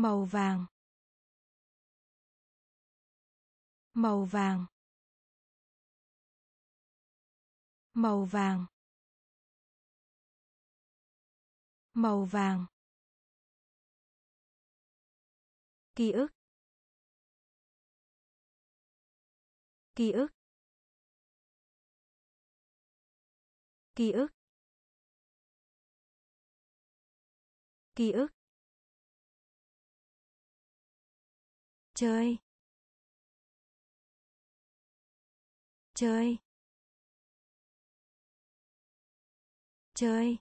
màu vàng. Màu vàng. Màu vàng. Màu vàng. Ký ức. Ký ức. Ký ức. Ký ức. Chơi. Chơi. Chơi.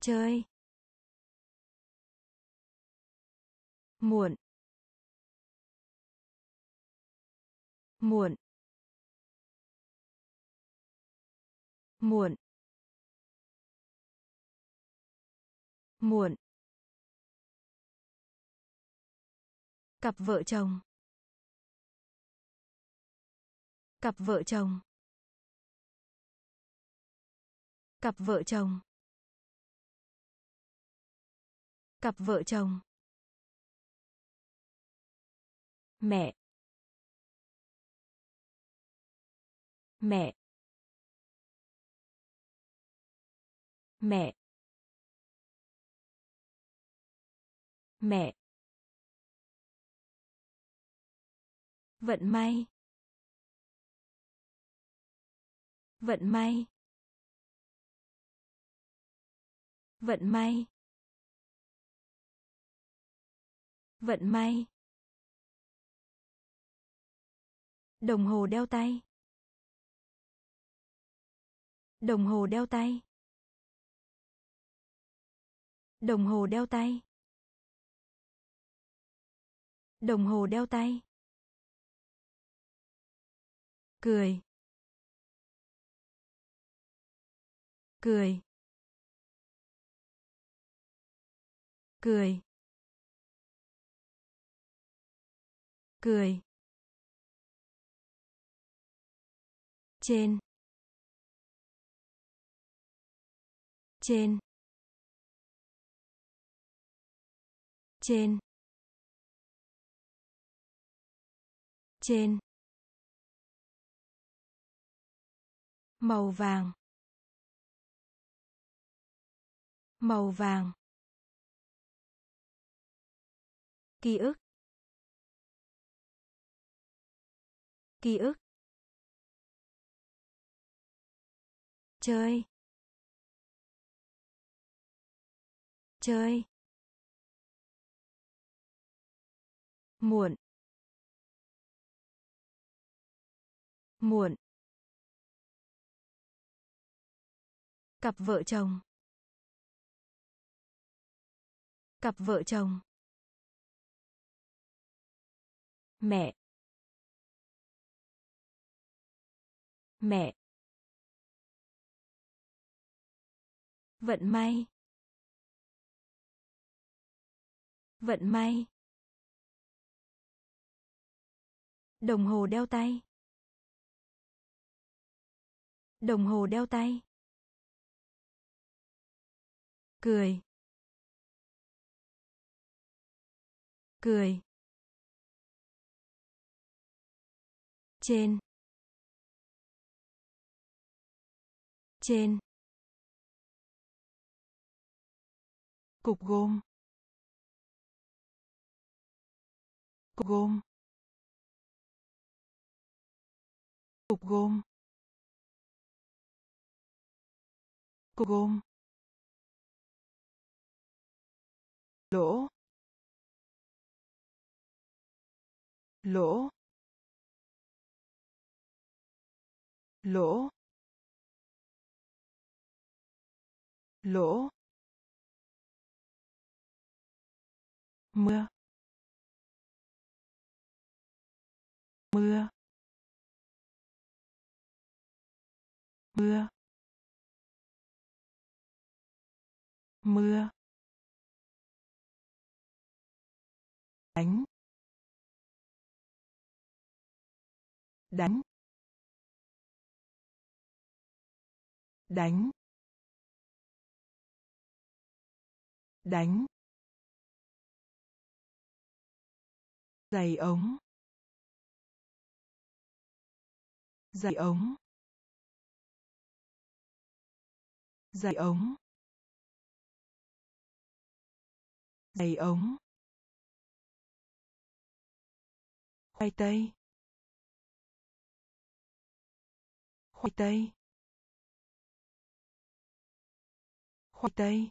Chơi. Muộn. Muộn. Muộn. Muộn. Cặp vợ chồng. Cặp vợ chồng. Cặp vợ chồng. Cặp vợ chồng. Mẹ. Mẹ. Mẹ. Mẹ. Vận may. Vận may. Vận may. Vận may. Đồng hồ đeo tay. Đồng hồ đeo tay. Đồng hồ đeo tay. Đồng hồ đeo tay cười. Cười. Cười. Cười. Trên. Trên. Trên. Trên. Màu vàng. Màu vàng. Ký ức. Ký ức. Chơi. Chơi. Muộn. Muộn. Cặp vợ chồng. Cặp vợ chồng. Mẹ. Mẹ. Vận may. Vận may. Đồng hồ đeo tay. Đồng hồ đeo tay cười. Cười. Trên. Trên. Cục gôm cục gôm cục gôm cục gôm lỗ. Lỗ. Lỗ. Lỗ. Mưa. Mưa. Mưa. Mưa. Đánh. Đánh. Đánh. Đánh. Giày ống. Giày ống. Giày ống. Giày ống. Khoai tây. Khoai tây. Khoai tây.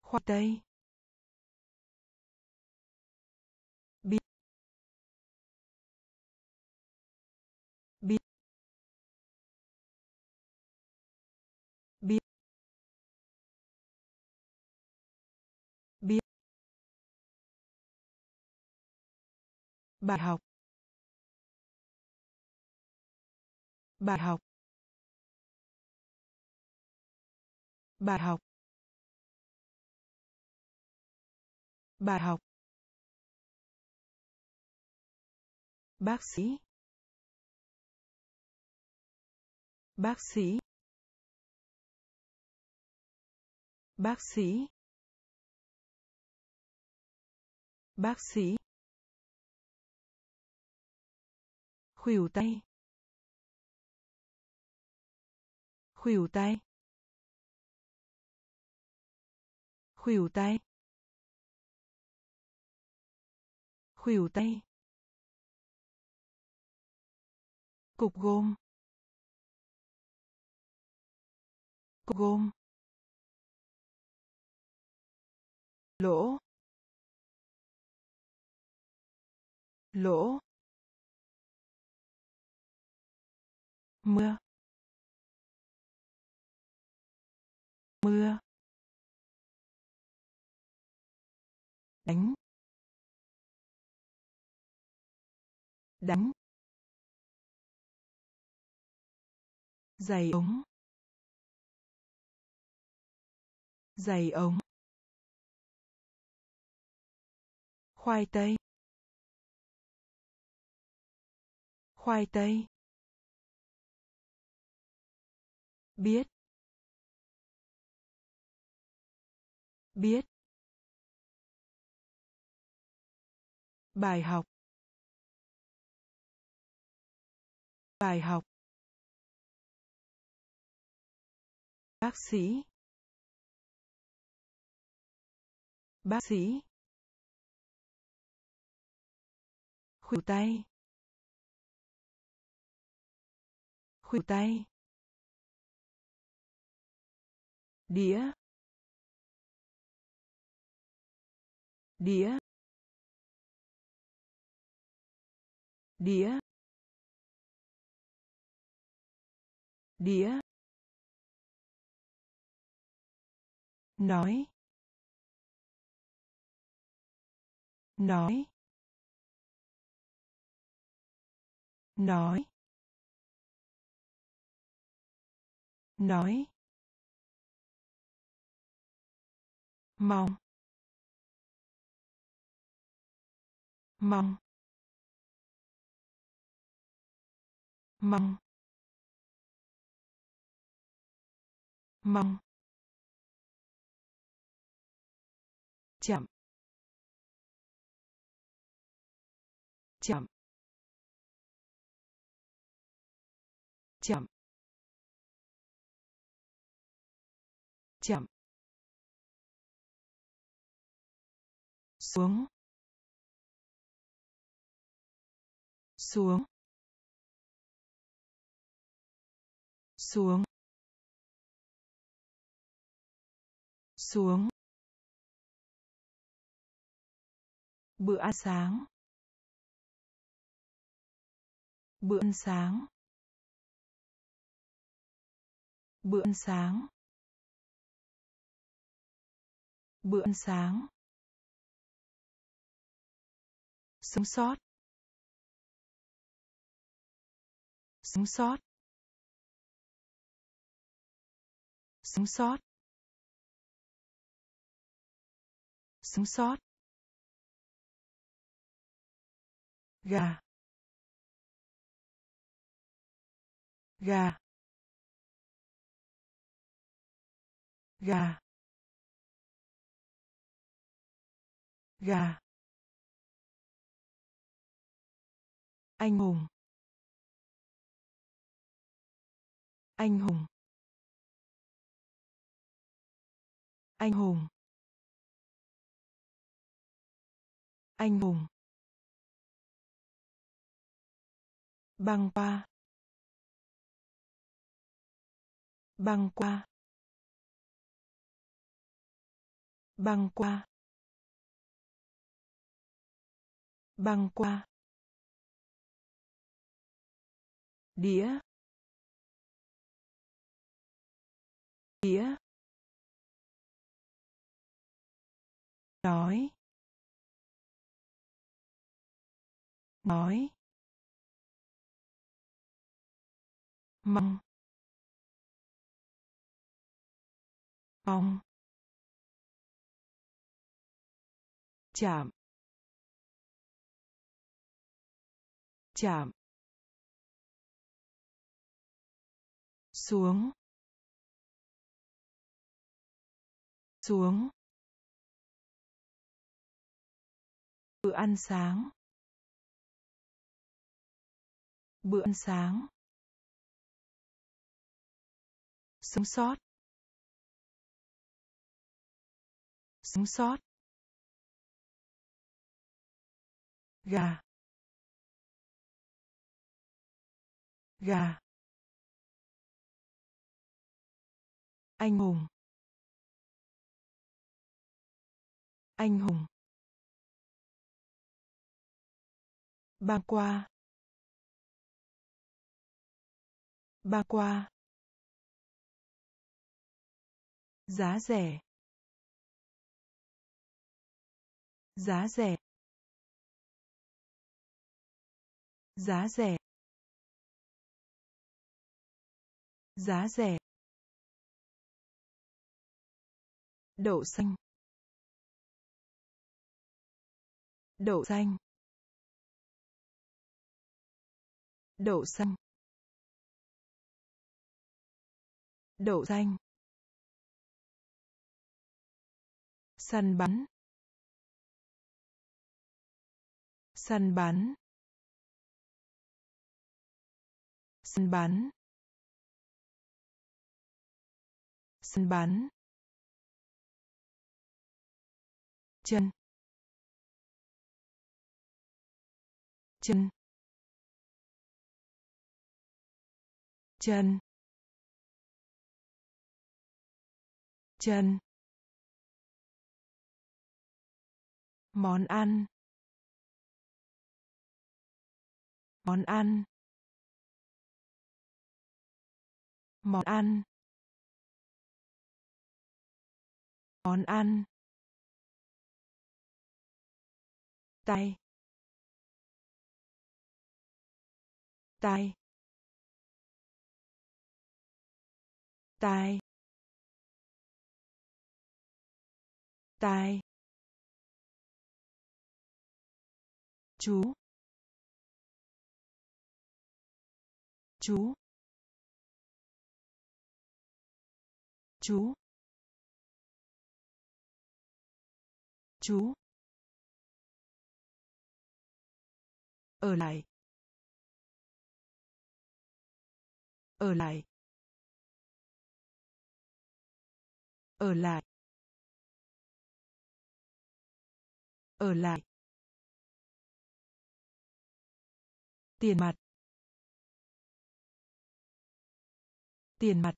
Khoai tây. Bài học. Bài học. Bài học. Bài học. Bác sĩ. Bác sĩ. Bác sĩ. Bác sĩ. Khuỷu tay. Khuỷu tay. Khuỷu tay. Khuỷu tay. Cục gôm. Cục gôm. Lỗ. Lỗ. Mưa. Mưa. Đánh. Đánh. Giày ống. Giày ống. Khoai tây. Khoai tây. Biết. Biết. Bài học. Bài học. Bác sĩ. Bác sĩ. Khuỷu tay. Khuỷu tay. Đĩa đĩa đĩa đĩa. Nói. Nói. Nói. Nói. Mong. Mong. Mong. Mong. Chậm. Chậm. Chậm. Chậm. Xuống. Xuống. Xuống. Xuống. Bữa ăn sáng. Bữa ăn sáng. Bữa ăn sáng. Bữa ăn sáng. Sống sót. Sống sót. Sống sót. Sống sót. Gà. Gà. Gà. Gà. Anh hùng. Anh hùng. Anh hùng. Anh hùng. Băng qua. Băng qua. Băng qua. Băng qua. Đĩa. Đĩa. Nói nói mong mong chạm. Chạm. Xuống. Xuống. Bữa ăn sáng. Bữa ăn sáng. Sống sót. Sống sót. Gà. Gà. Anh hùng. Anh hùng. Băng qua. Băng qua. Giá rẻ. Giá rẻ. Giá rẻ. Giá rẻ. Đậu xanh. Đậu xanh. Đậu xanh. Đậu xanh. Săn bắn. Săn bắn. Săn bắn. Săn bắn. Chân. Chân. Chân. Chân. Món ăn. Món ăn. Món ăn. Món ăn. Tay. Tay. Tay. Tay. Chú. Chú. Chú. Chú. Ở lại ở lại ở lại ở lại. Tiền mặt tiền mặt.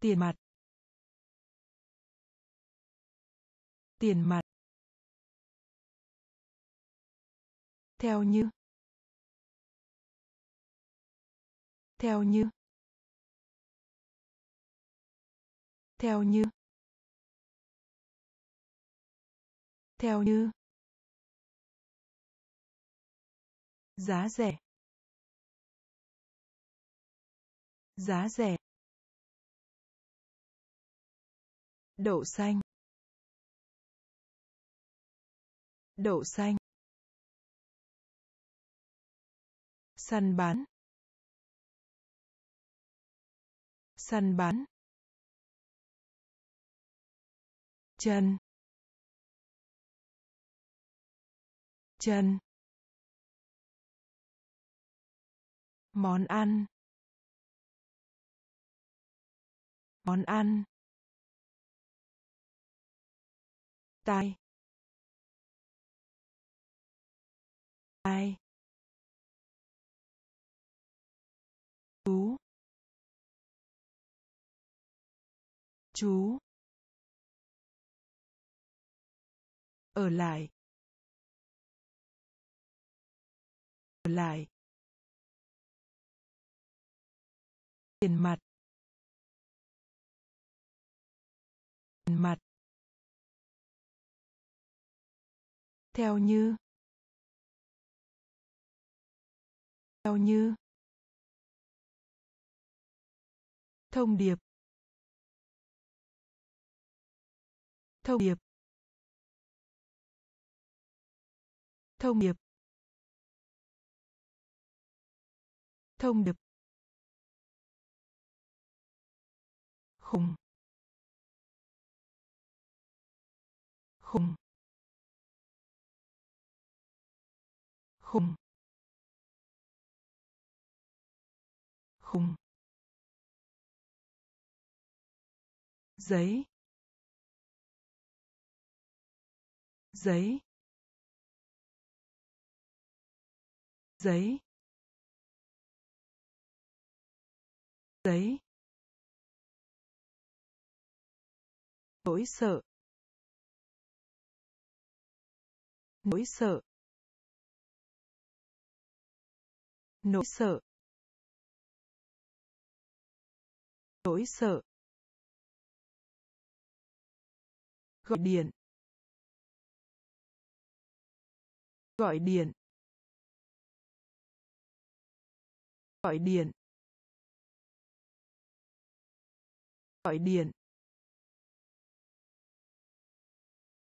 Tiền mặt tiền mặt. Theo như. Theo như. Theo như. Theo như. Giá rẻ. Giá rẻ. Đậu xanh. Đậu xanh. Săn bán, săn bán, chân. Chân. Món ăn. Món ăn. Tai. Tai. Chú. Chú. Ở lại. Ở lại. Tiền mặt. Tiền mặt. Theo như. Theo như. Thông điệp. Thông điệp. Thông điệp. Thông điệp. Khùng khùng khùng khùng giấy. Giấy. Giấy. Giấy. Nỗi sợ. Nỗi sợ. Nỗi sợ. Nỗi sợ. Gọi điện. Gọi điện. Gọi điện. Gọi điện.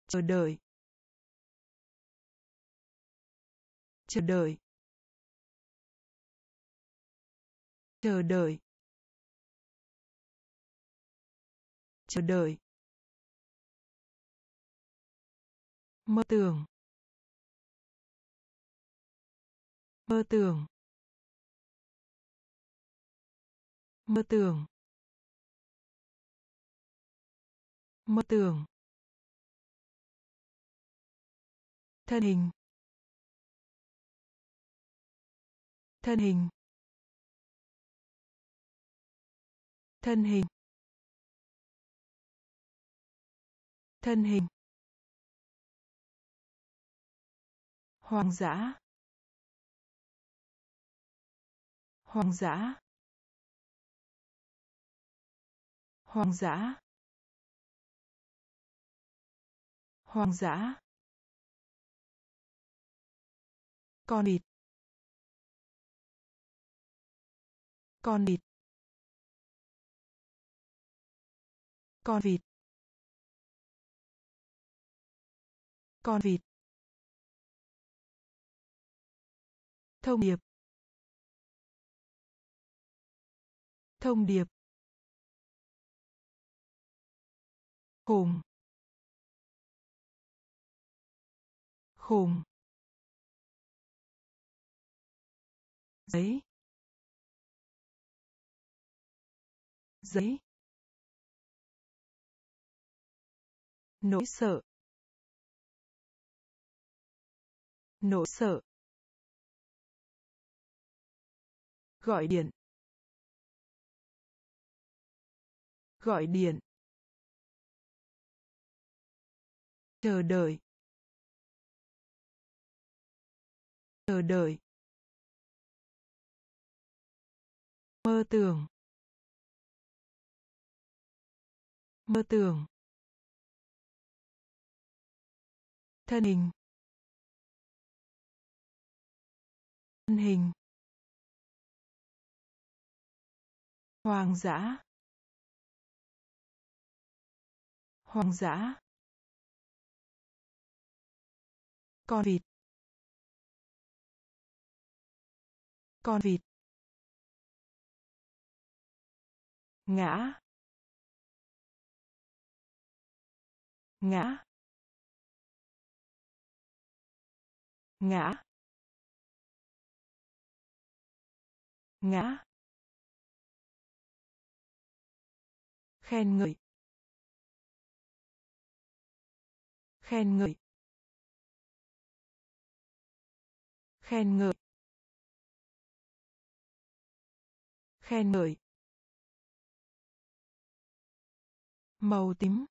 Chờ đợi. Chờ đợi. Chờ đợi. Chờ đợi. Mơ tưởng. Mơ tưởng. Mơ tưởng. Mơ tưởng. Thân hình. Thân hình. Thân hình. Thân hình. Hoang dã. Hoang dã. Hoang dã. Hoang dã. Con vịt con vịt con vịt. Con vịt. Thông điệp. Thông điệp. Khùng khùng giấy. Giấy. Nỗi sợ. Nỗi sợ. Gọi điện. Gọi điện. Chờ đợi. Chờ đợi. Mơ tưởng. Mơ tưởng. Thân hình. Thân hình. Hoang dã. Hoang dã. Con vịt. Con vịt. Ngã. Ngã. Ngã. Ngã. Khen ngợi. Khen ngợi. Khen ngợi. Khen ngợi. Màu tím.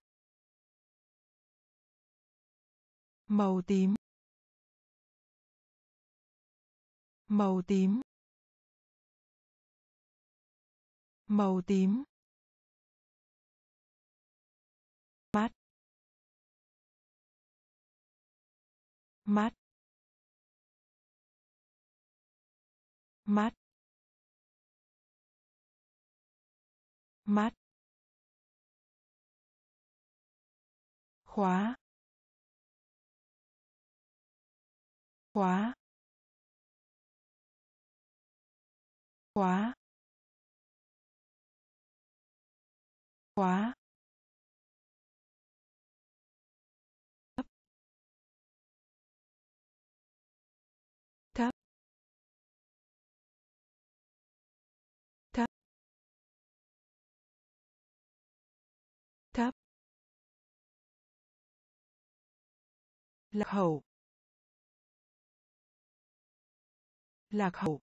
Màu tím. Màu tím. Màu tím. Mát. Mát. Mát. Khóa. Khóa. Khóa. Khóa. Lạc hậu. Lạc hậu.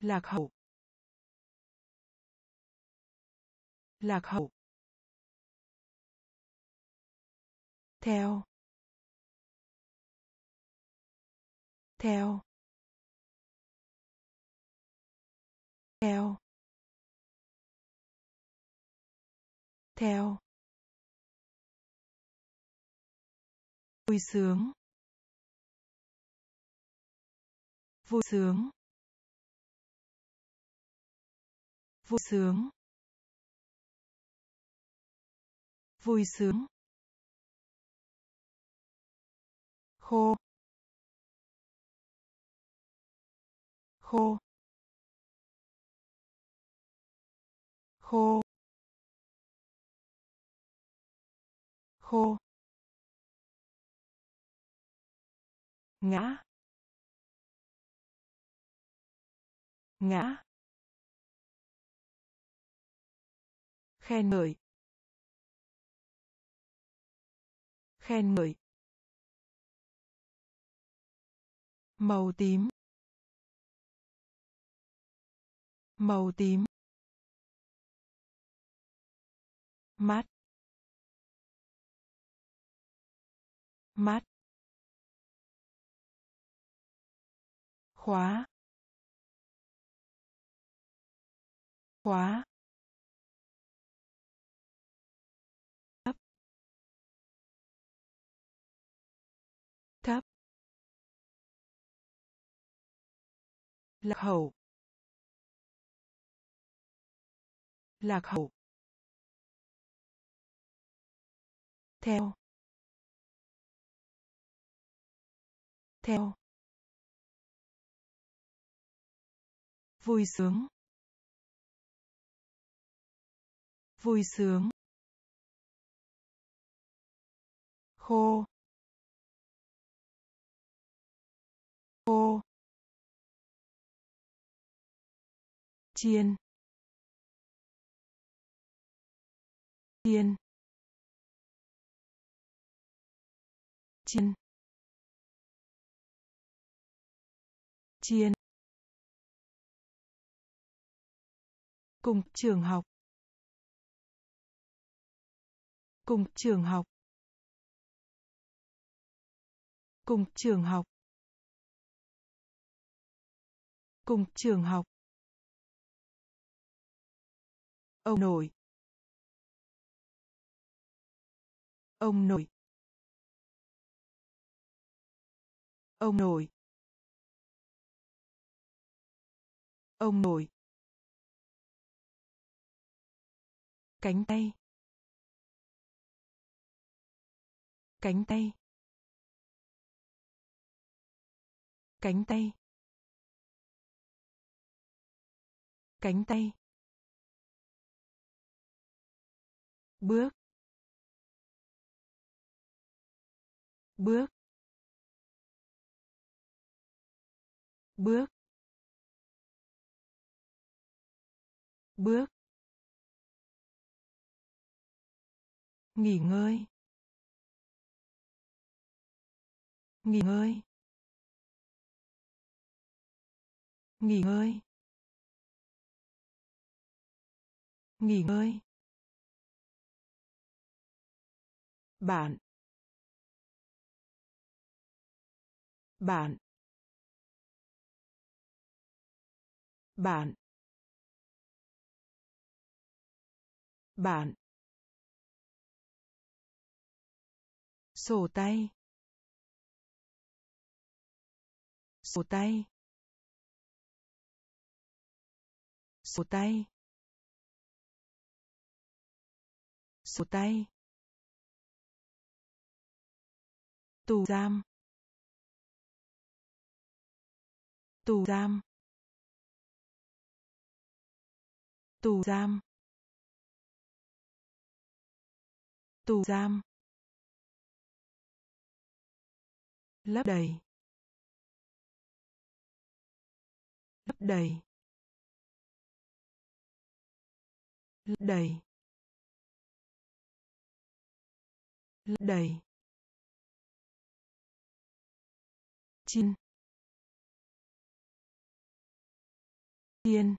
Lạc hậu. Lạc hậu. Theo. Theo. Theo. Theo. Vui sướng. Vui sướng. Vui sướng. Vui sướng. Khô. Khô. Khô. Khô. Ngã. Ngã. Khen ngợi. Khen ngợi. Màu tím. Màu tím. Mắt, mắt. Khóa khóa thấp thấp lạc hậu lạc hậu theo theo vui sướng. Vui sướng. Khô. Khô. Chiên. Chiên. Chiên. Chiên. Cùng trường học. Cùng trường học. Cùng trường học. Cùng trường học. Ông nội. Ông nội. Ông nội. Ông nội. Cánh tay. Cánh tay. Cánh tay. Cánh tay. Bước. Bước. Bước. Bước. Nghỉ ngơi. Nghỉ ngơi. Nghỉ ngơi. Nghỉ ngơi. Bạn. Bạn. Bạn. Bạn. Sổ tay. Sổ tay. Sổ tay. Sổ tay. Tù giam. Tù giam. Tù giam. Tù giam. Lấp đầy. Lấp đầy. Lấp đầy. Lấp đầy. Chin. Tiên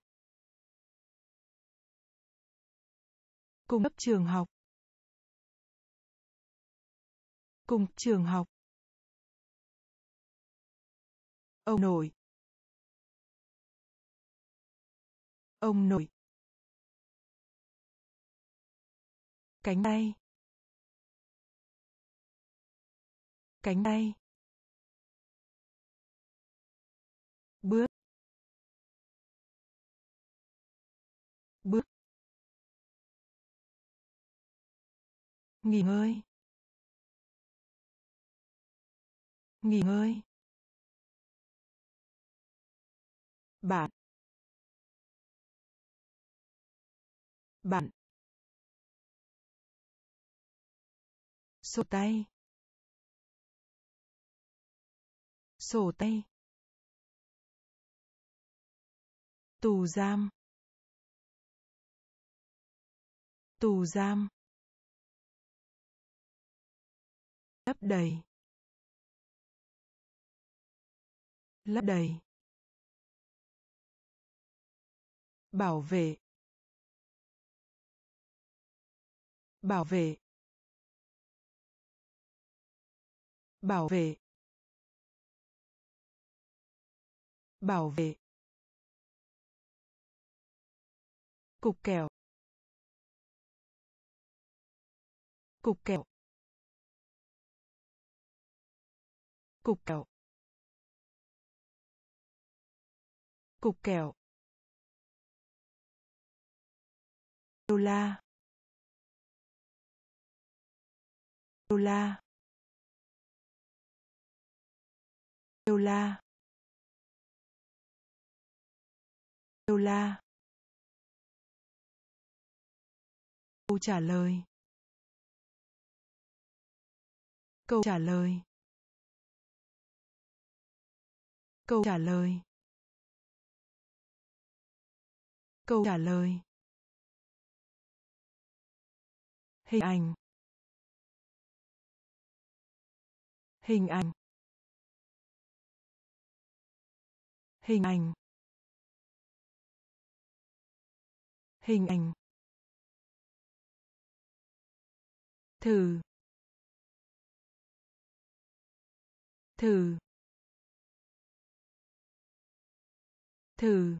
cung cấp trường học. Cùng trường học ông nội. Ông nội. Cánh tay. Cánh tay. Bước. Bước. Nghỉ ngơi. Nghỉ ngơi. Bạn. Bạn. Sổ tay. Sổ tay. Tù giam. Tù giam. Lấp đầy. Lấp đầy. Bảo vệ bảo vệ bảo vệ bảo vệ. Cục kẹo cục kẹo cục kẹo cục kẹo. Đô la. Đô la. Đô la. Đô la. Câu trả lời. Câu trả lời. Câu trả lời. Câu trả lời. Hình ảnh. Hình ảnh. Hình ảnh. Hình ảnh. Thử. Thử. Thử.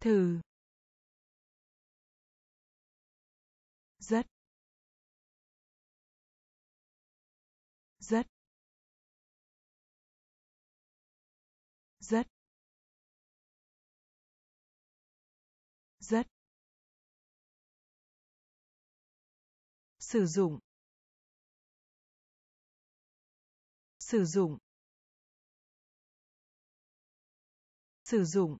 Thử. Sử dụng. Sử dụng. Sử dụng.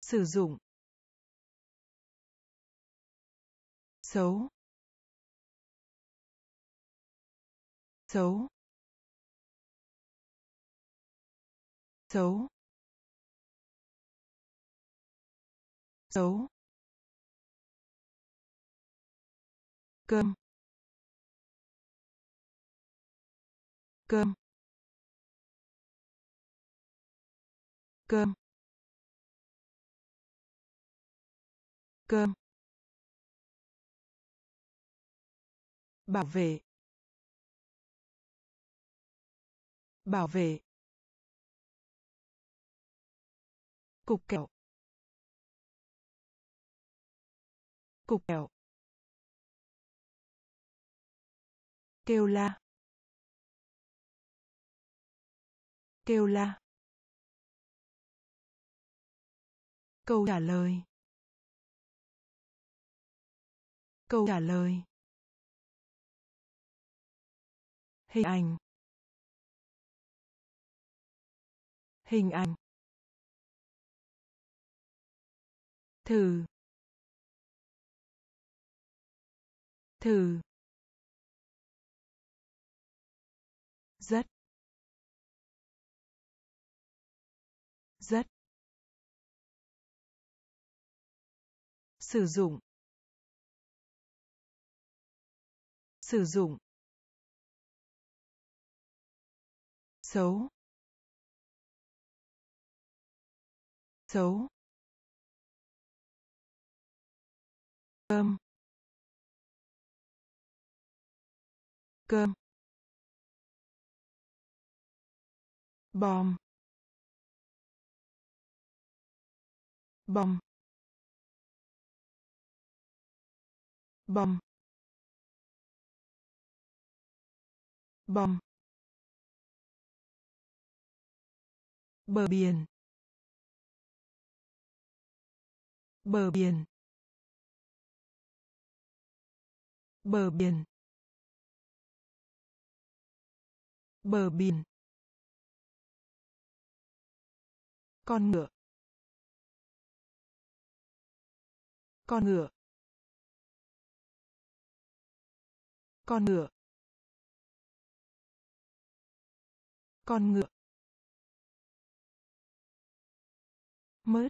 Sử dụng. Xấu. Xấu. Xấu. Xấu. Cơm. Cơm. Cơm. Cơm. Bảo vệ. Bảo vệ. Cục kẹo. Cục kẹo. Kêu la. Kêu la. Câu trả lời. Câu trả lời. Hình ảnh. Hình ảnh. Thử. Thử. Sử dụng. Sử dụng. Xấu. Xấu. Cơm. Cơm. Bom. Bom. Bom. Bom. Bờ biển. Bờ biển. Bờ biển. Bờ biển. Con ngựa. Con ngựa. Con ngựa. Con ngựa. Mới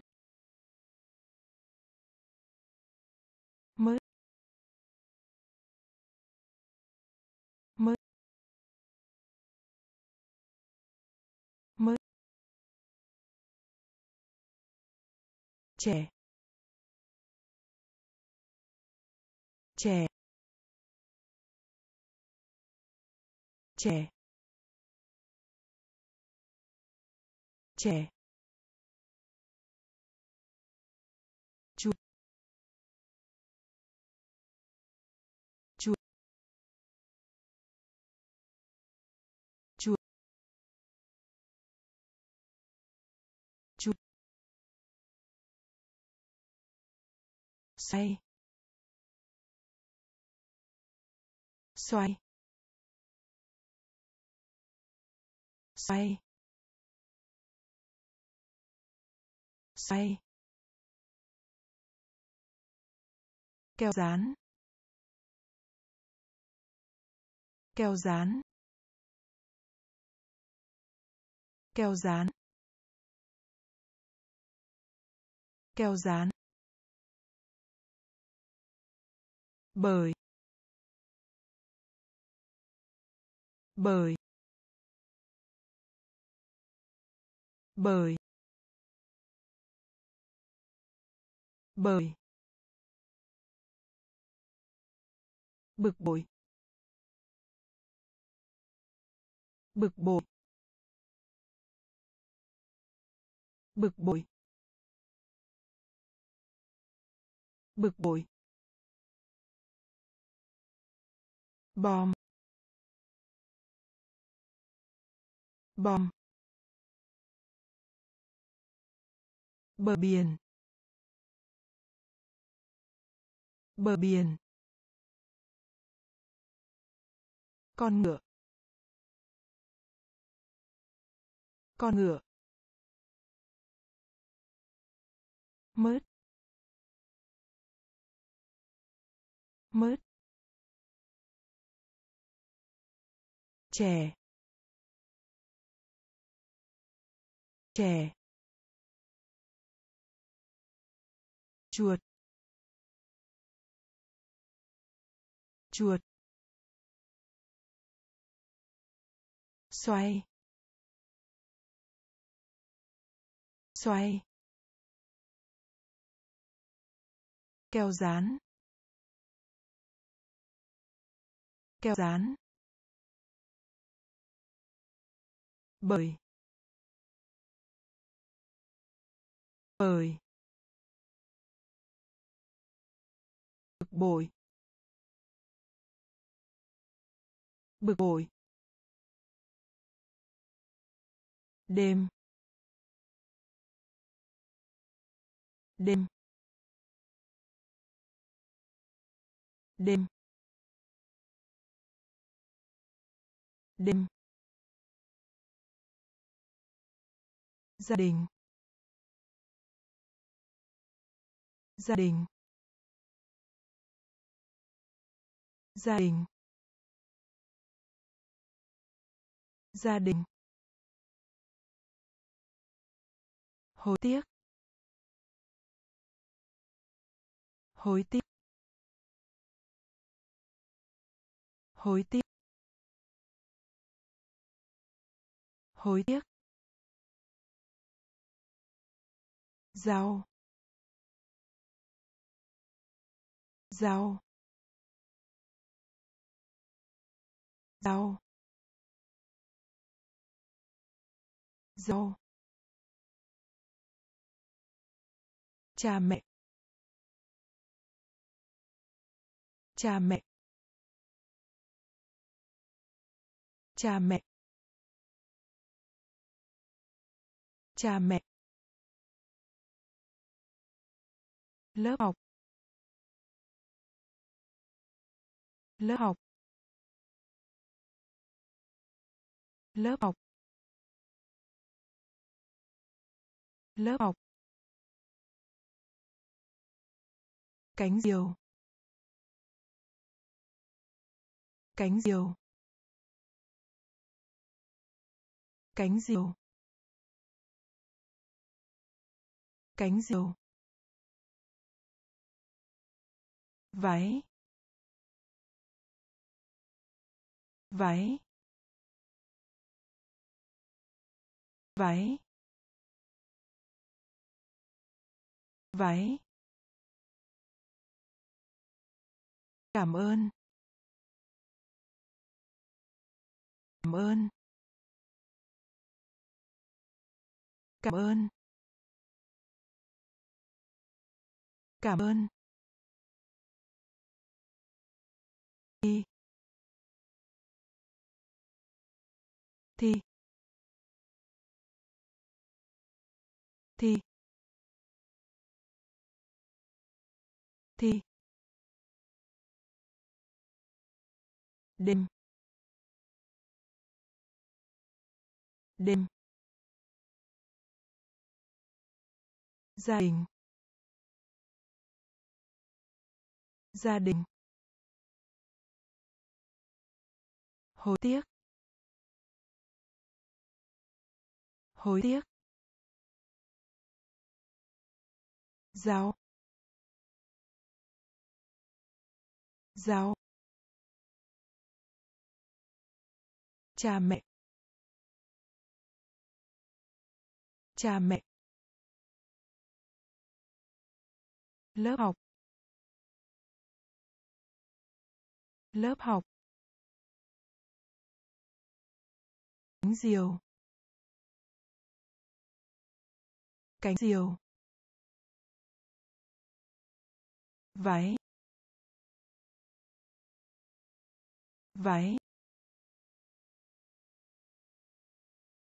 mới mới mới trẻ. Trẻ. Trẻ. Trẻ. Xoay. Xoay. Xoay xoay keo dán keo dán keo dán keo dán bởi bởi bởi. Bởi. Bực bội. Bực bội. Bực bội. Bực bội. Bom. Bom. Bờ biển. Bờ biển. Con ngựa. Con ngựa. Mớt. Mớt. Trẻ trẻ chuột. Chuột. Xoay. Xoay. Keo dán keo dán bởi bởi bực bội bực bội. Đêm. Đêm. Đêm. Đêm. Gia đình. Gia đình. Gia đình. Gia đình. Hối tiếc. Hối tiếc. Hối tiếc. Hối tiếc. Rau rau do. Cha mẹ. Cha mẹ. Cha mẹ. Cha mẹ. Lớp học. Lớp học. Lớp học. Lớp học. Cánh diều. Cánh diều. Cánh diều. Cánh diều. Váy. Váy. Váy. Váy. Cảm ơn. Cảm ơn. Cảm ơn. Cảm ơn. Đi thì đêm. Đêm. Gia đình. Gia đình. Hối tiếc. Hối tiếc. Giáo, giáo. Cha mẹ. Cha mẹ. Lớp học. Lớp học. Cánh diều. Cánh diều. Váy. Váy.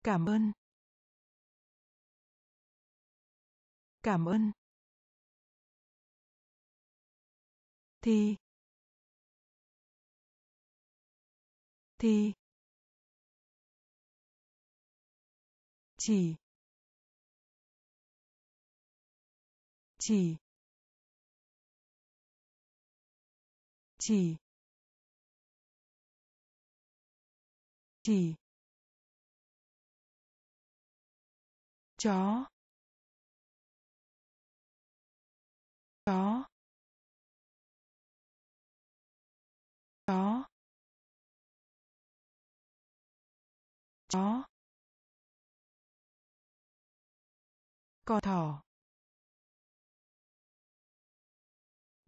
Cảm ơn. Cảm ơn. Thì. Thì. Chỉ. Chỉ. Chỉ. Chỉ. Chó. Chó. Chó. Chó. Con thỏ.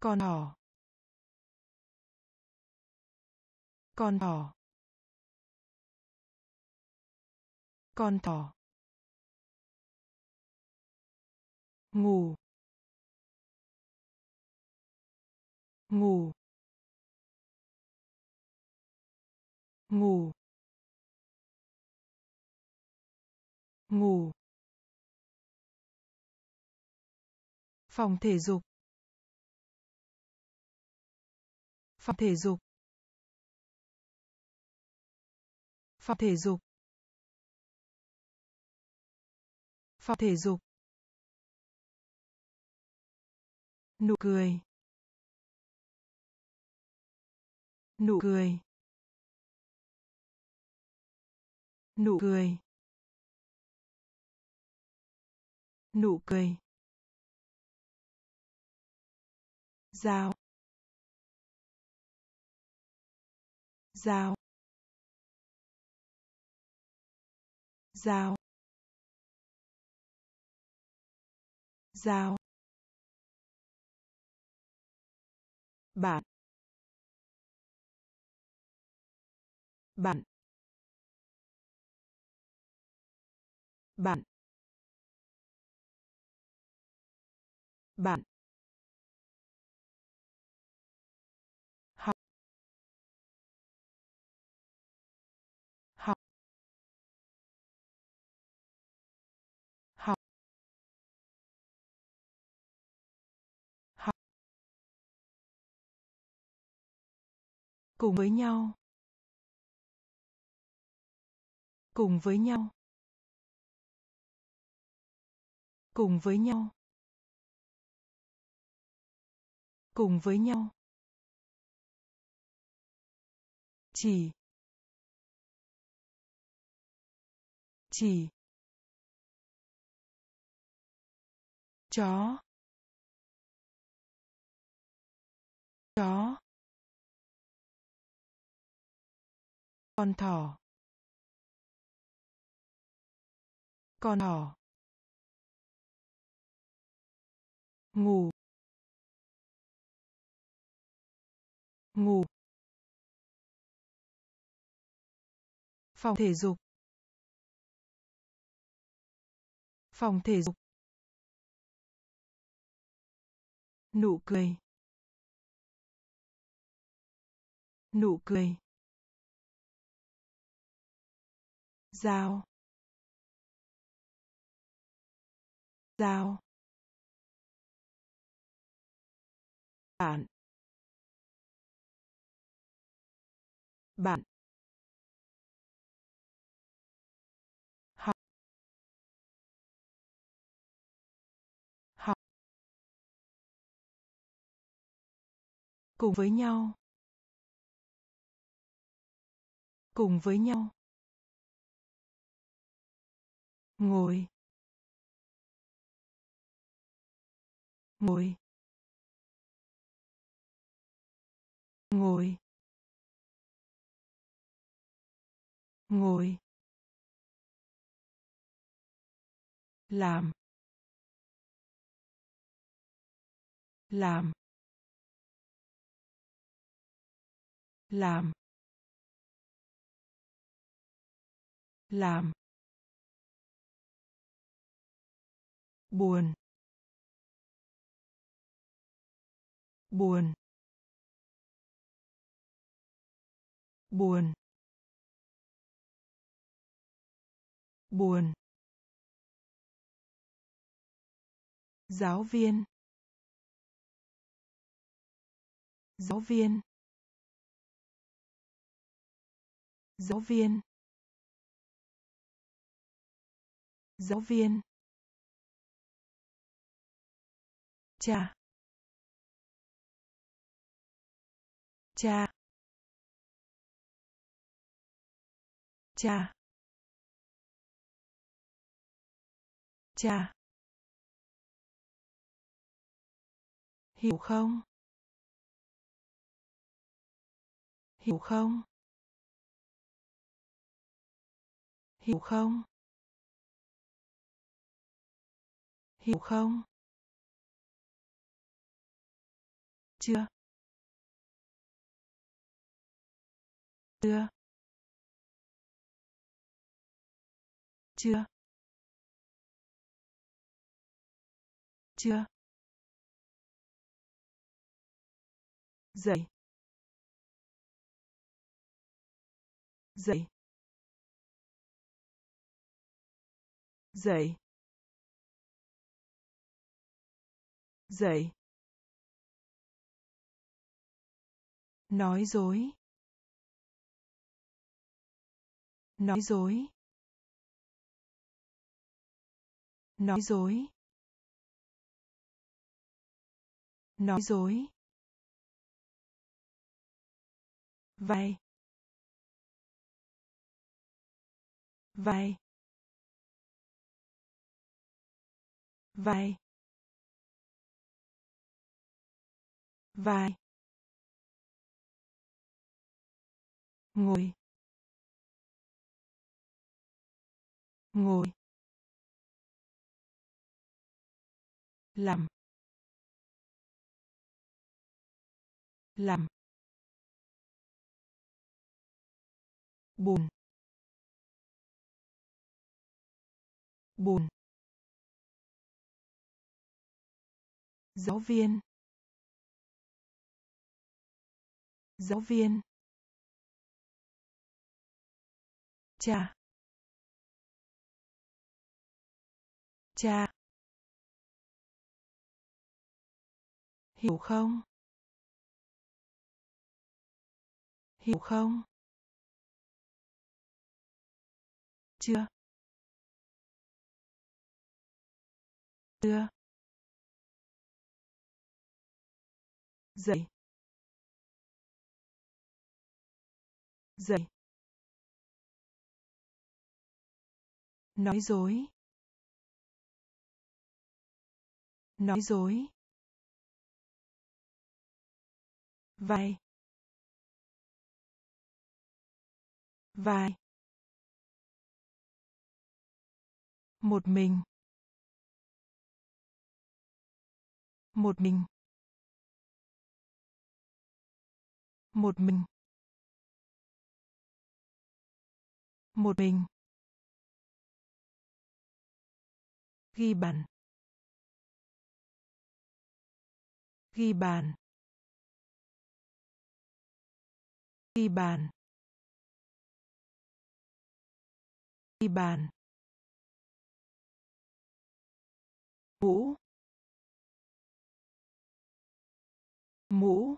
Con thỏ. Con thỏ. Con thỏ. Ngủ ngủ ngủ ngủ phòng thể dục. Phòng thể dục. Phòng thể dục. Phòng thể dục. Nụ cười. Nụ cười. Nụ cười. Nụ cười. Dao dao dao dao bạn. Bạn. Bạn. Bạn. Cùng với nhau. Cùng với nhau. Cùng với nhau. Cùng với nhau. Chỉ. Chỉ. Chó. Chó. Con thỏ. con thỏ. ngủ. ngủ. phòng thể dục. phòng thể dục. nụ cười. nụ cười. Dao dao bạn. Bạn. Học. Học. Cùng với nhau. Cùng với nhau ngồi. Ngồi. Ngồi. Ngồi. Làm. Làm. Làm. Làm. Buồn. Buồn. Buồn. Buồn. Giáo viên. Giáo viên. Giáo viên. Giáo viên. Cha. Cha. Cha. Cha. Hiểu không? Hiểu không? Hiểu không? Hiểu không? Chưa? Chưa. Chưa. Chưa. Dậy. Dậy. Dậy. Dậy. Nói dối. Nói dối. Nói dối. Nói dối. Vai vai vai vai ngồi. Ngồi. Làm làm buồn. Buồn. Giáo viên. Giáo viên. Cha. Cha. Hiểu không? Hiểu không? Chưa. Chưa. Dậy. Dậy. Nói dối. Nói dối. Vai. Vai. Một mình. Một mình. Một mình. Một mình. Ghi bàn. Ghi bàn. Ghi bàn. Ghi bàn. Mũ. Mũ.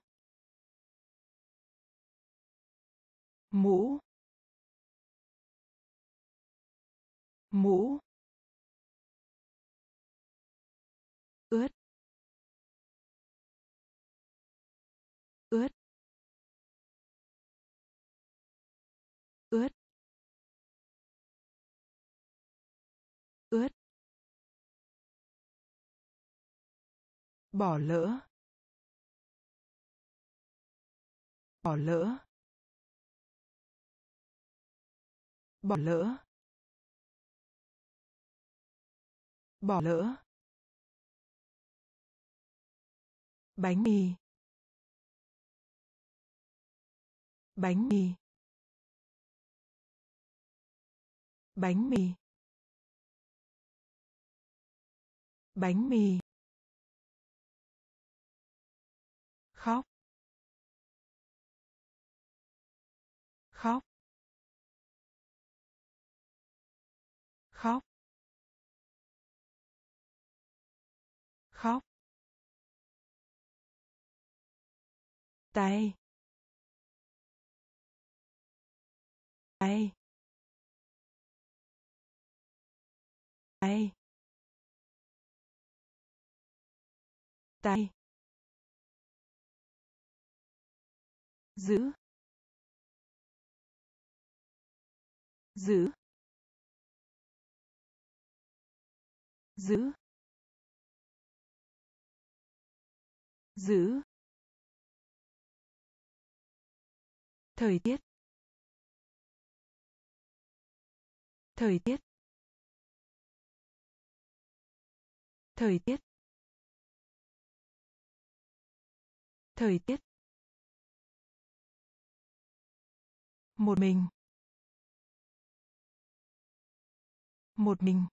Mũ. Mũ. Ướt. Ướt. Ướt. Ướt. Bỏ lỡ. Bỏ lỡ. Bỏ lỡ. Bỏ lỡ. Bánh mì. Bánh mì. Bánh mì. Bánh mì. Khóc. Tay. Tay. Tay. Tay. Giữ. Giữ. Giữ. Giữ. Thời tiết. Thời tiết. Thời tiết. Thời tiết. Một mình. Một mình.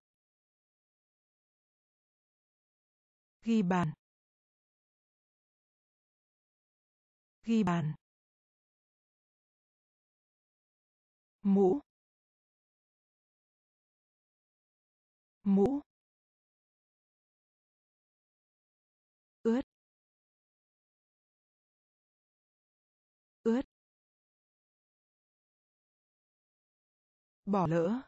Ghi bàn. Ghi bàn. Mũ. Mũ. Ướt. Ướt. Bỏ lỡ.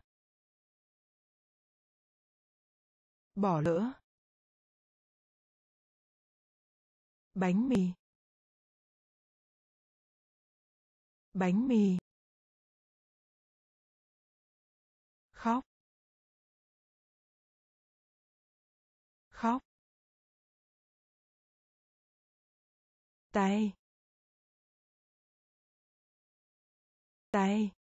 Bỏ lỡ. Bánh mì. Bánh mì. Khóc. Khóc. Tay. Tay.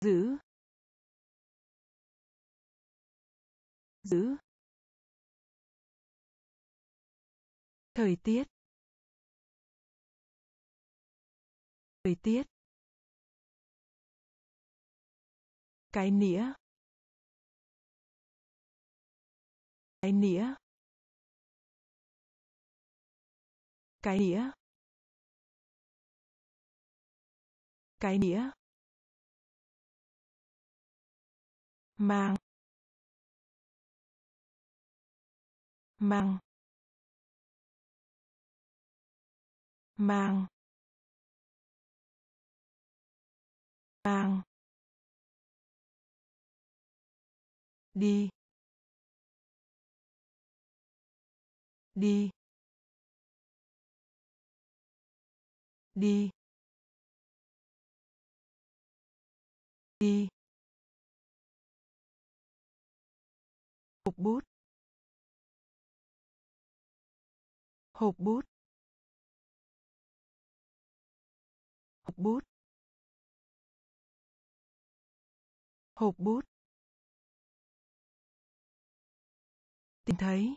Giữ. Giữ. Thời tiết. Thời tiết. Cái nĩa. Cái nĩa. Cái nĩa. Cái nĩa. Mang mang mang mang đi. Đi. Đi. Đi. Hộp bút. Hộp bút. Hộp bút. Hộp bút. Tìm thấy.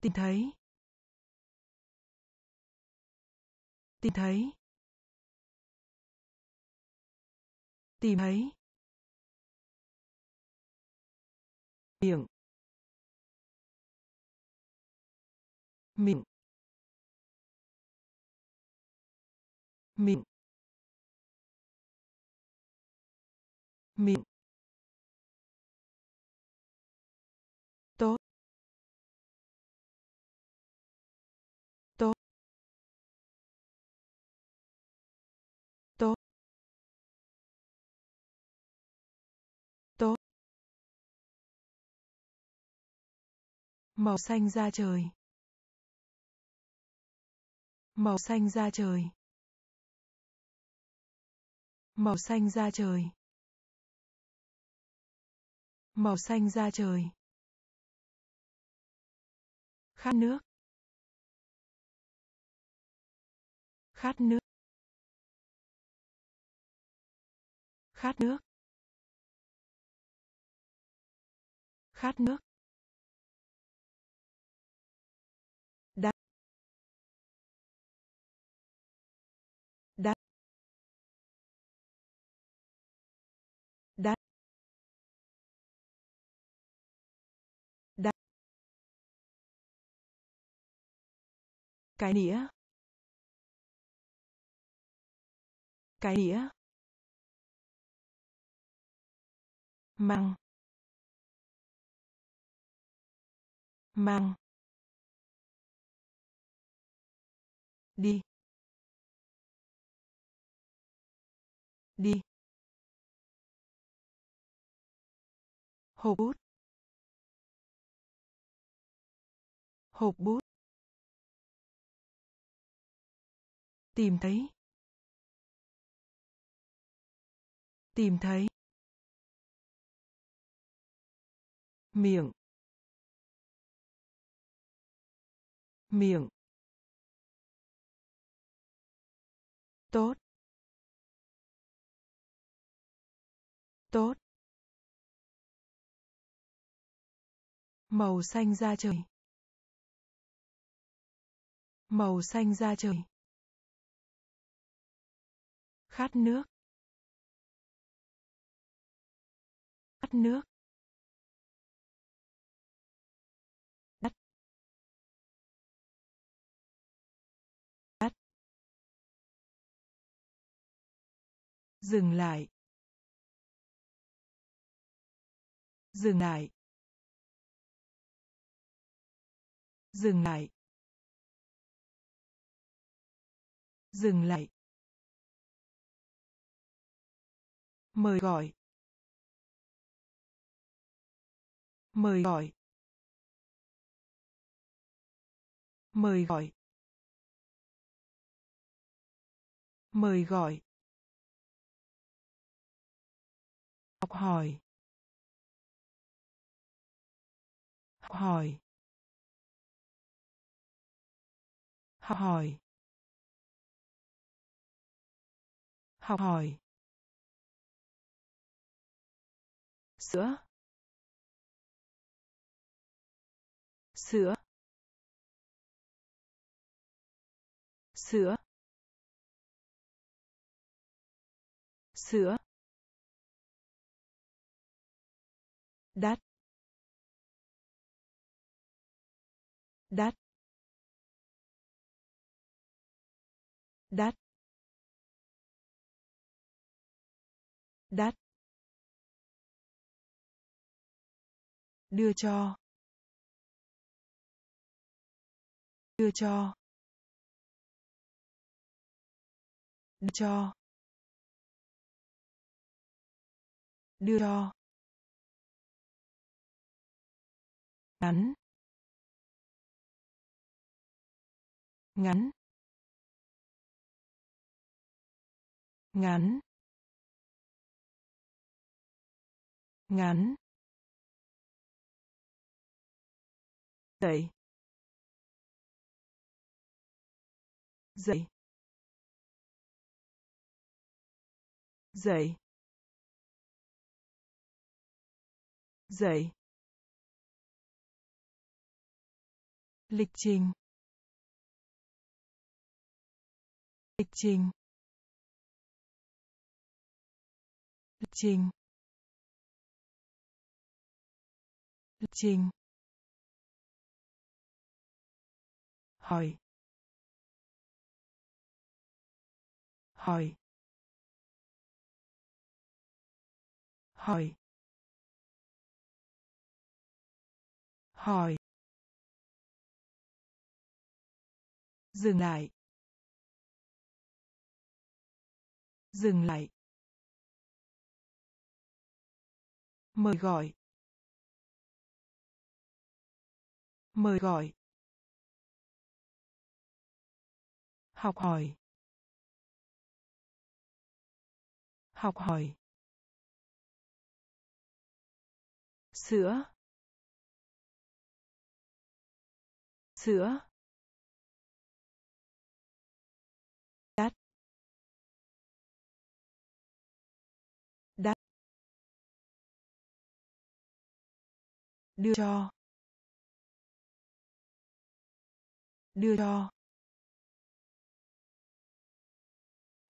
Tìm thấy. Tìm thấy. Tìm thấy. Miệng. Miệng. Miệng. Miệng. Màu xanh da trời. Màu xanh da trời. Màu xanh da trời. Màu xanh da trời. Khát nước. Khát nước. Khát nước. Khát nước. Cái đĩa cái đĩa măng. Măng. Đi. Đi. Hộp bút. Hộp bút. Tìm thấy. Tìm thấy. Miệng. Miệng. Tốt. Tốt. Màu xanh da trời. Màu xanh da trời khát nước. Khát nước. Đắt đắt dừng lại. Dừng lại. Dừng lại. Dừng lại. Mời gọi. Mời gọi. Mời gọi. Mời gọi. Học hỏi. Học hỏi. Học hỏi. Học hỏi. Sữa. Sữa. Sữa. Sữa. Đắt. Đắt. Đắt. Đắt. Đưa cho. Đưa cho. Đưa cho. Đưa cho. Ngắn. Ngắn. Ngắn. Ngắn. Dậy dậy. Dậy. Dậy. Lịch trình. Lịch trình. Lịch trình. Lịch trình. Hỏi. Hỏi. Hỏi. Hỏi. Dừng lại. Dừng lại. Mời gọi. Mời gọi. Học hỏi. Học hỏi. Sữa. Sữa. Đắt. Đắt. Đưa cho. Đưa cho.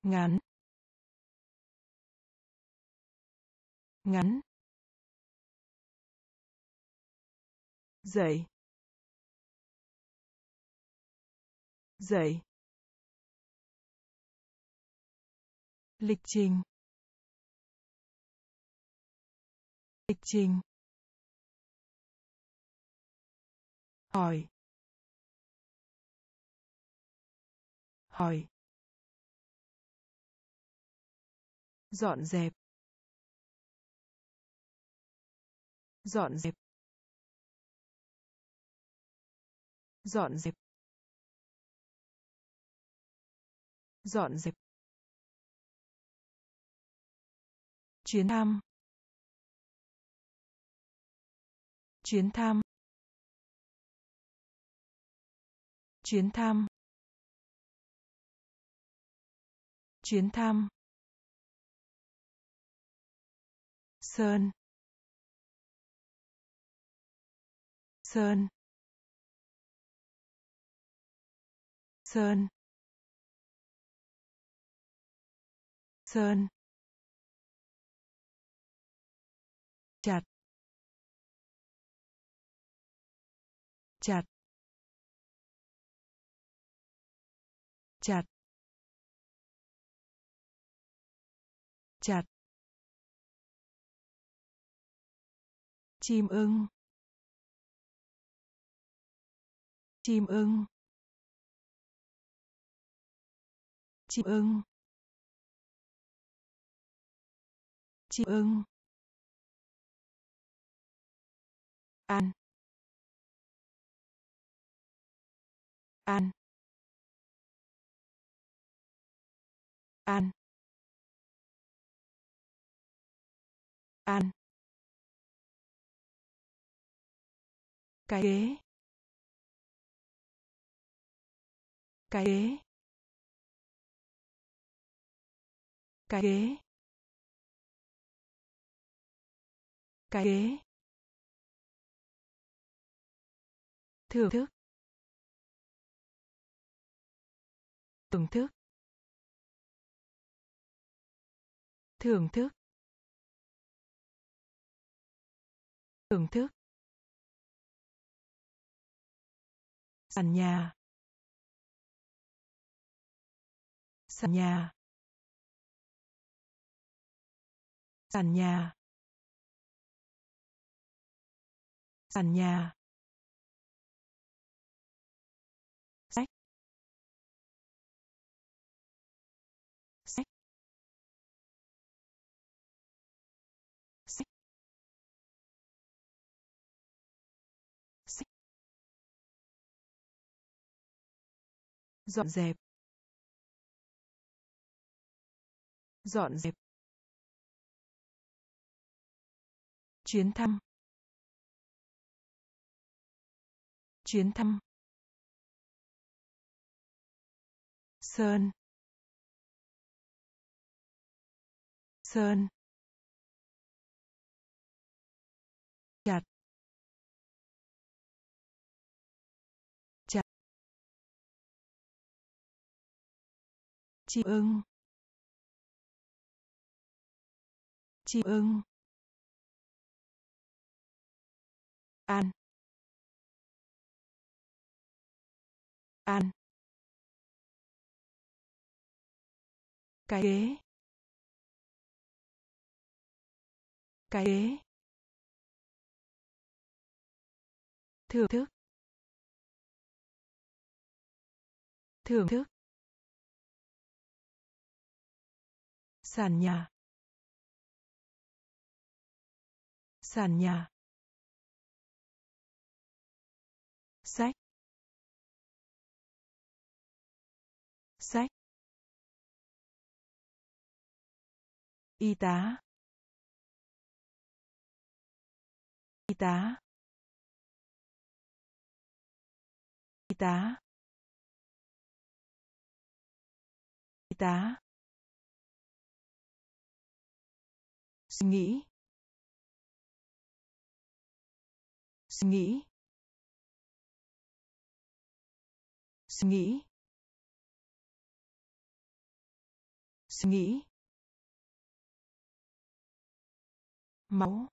Ngắn. Ngắn. Dậy. Dậy. Lịch trình. Lịch trình. Hỏi. Hỏi. Dọn dẹp. Dọn dẹp. Dọn dẹp. Dọn dẹp. Chuyến thăm. Chuyến thăm. Chuyến thăm. Chuyến thăm. Sơn. Sơn. Sơn. Sơn. Chặt. Chặt. Chặt. Chặt. Chim ưng. Chim ưng. Chim ưng. Chim ưng. Ăn. Ăn. Ăn. Ăn. Cái ghế. Cái ghế. Cái ghế. Cái ghế. Thưởng thức. Thưởng thức. Thưởng thức. Thưởng thức. Sàn nhà. Sàn nhà. Sàn nhà. Sàn nhà. Dọn dẹp. Dọn dẹp. Chuyến thăm. Chuyến thăm. Sơn. Sơn. Chim ưng. Chim ưng. Ăn ăn cái ghế. Cái ghế. Thưởng thức. Thưởng thức. Sàn nhà. Sàn nhà. Sách. Sách. Y tá. Y tá. Y tá. Y tá. Suy nghĩ. Suy nghĩ. Suy nghĩ. Suy nghĩ. Máu.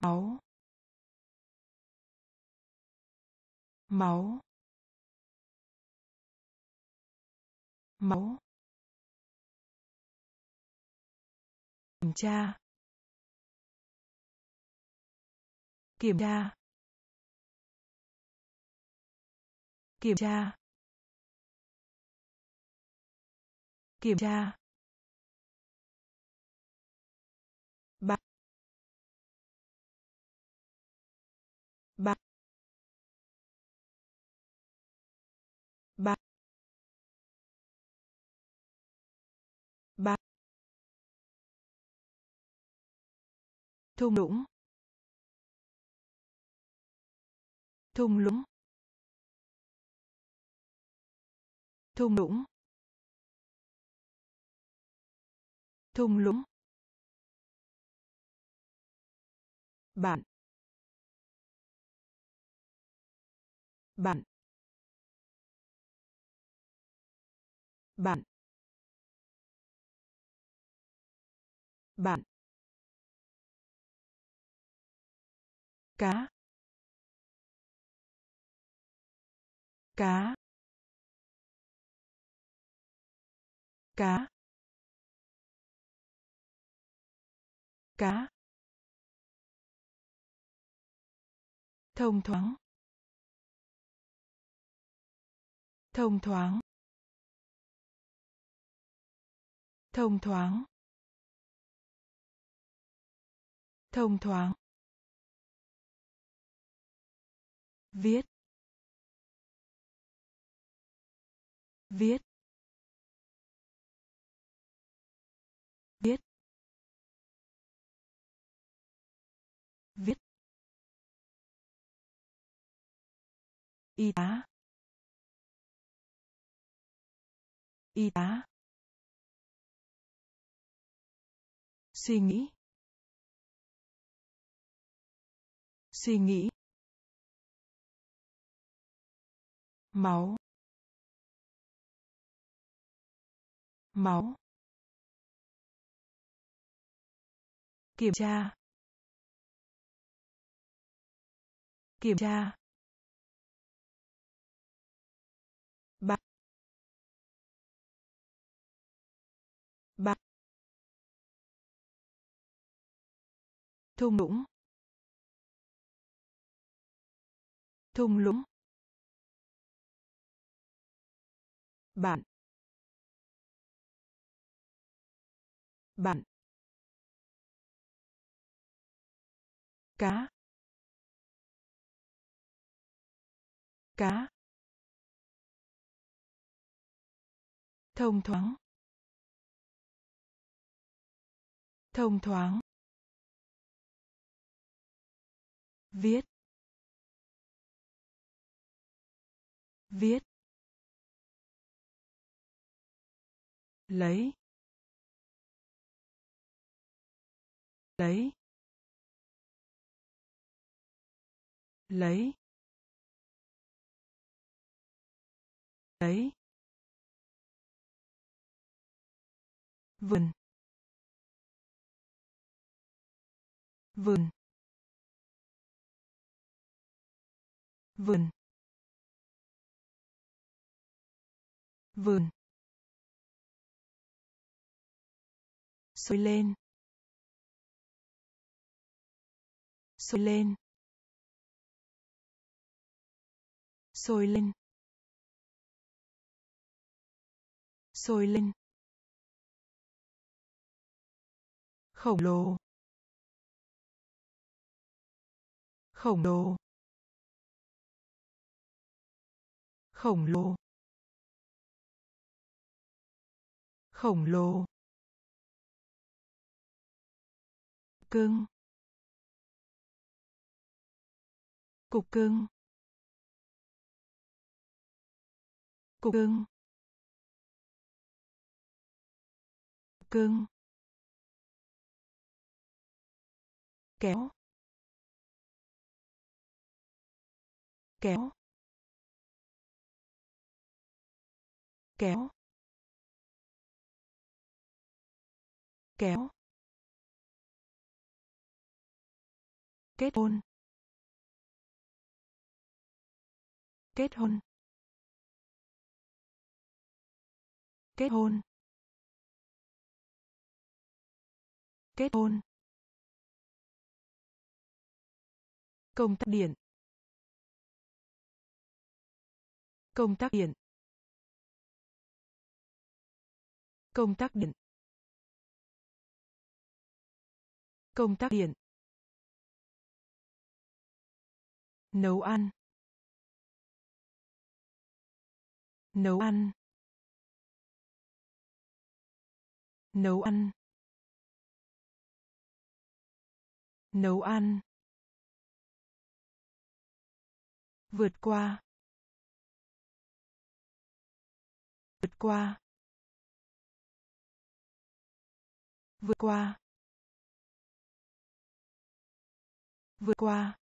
Máu. Máu. Máu. Kiểm tra kiểm tra kiểm tra kiểm tra. Bạc bạc bạc thung lũng. Thung lũng. Thung lũng. Thung lũng. Bạn. Bạn. Bạn. Bạn. Cá. Cá. Cá. Cá. Thông thoáng. Thông thoáng. Thông thoáng. Thông thoáng. Viết. Viết. Viết. Viết. Y tá. Y tá. Suy nghĩ. Suy nghĩ. Máu. Máu. Kiểm tra. Kiểm tra. Bạc bạc thung lũng. Thung lũng. Bạn bạn cá cá thông thoáng thông thoáng viết viết lấy. Lấy. Lấy. Lấy. Vườn. Vườn. Vườn. Vườn. Sôi lên. Sôi lên. Sôi lên. Sôi lên. Khổng lồ. Khổng lồ. Khổng lồ. Khổng lồ. Cưng. Cục cưng. Cục cưng. Cưng. Kéo. Kéo. Kéo. Kéo. Kết hôn. Kết hôn. Kết hôn. Kết hôn. Công tắc điện. Công tắc điện. Công tắc điện. Công tắc điện. Nấu ăn. Nấu ăn. Nấu ăn. Nấu ăn. Vượt qua. Vượt qua. Vượt qua. Vượt qua.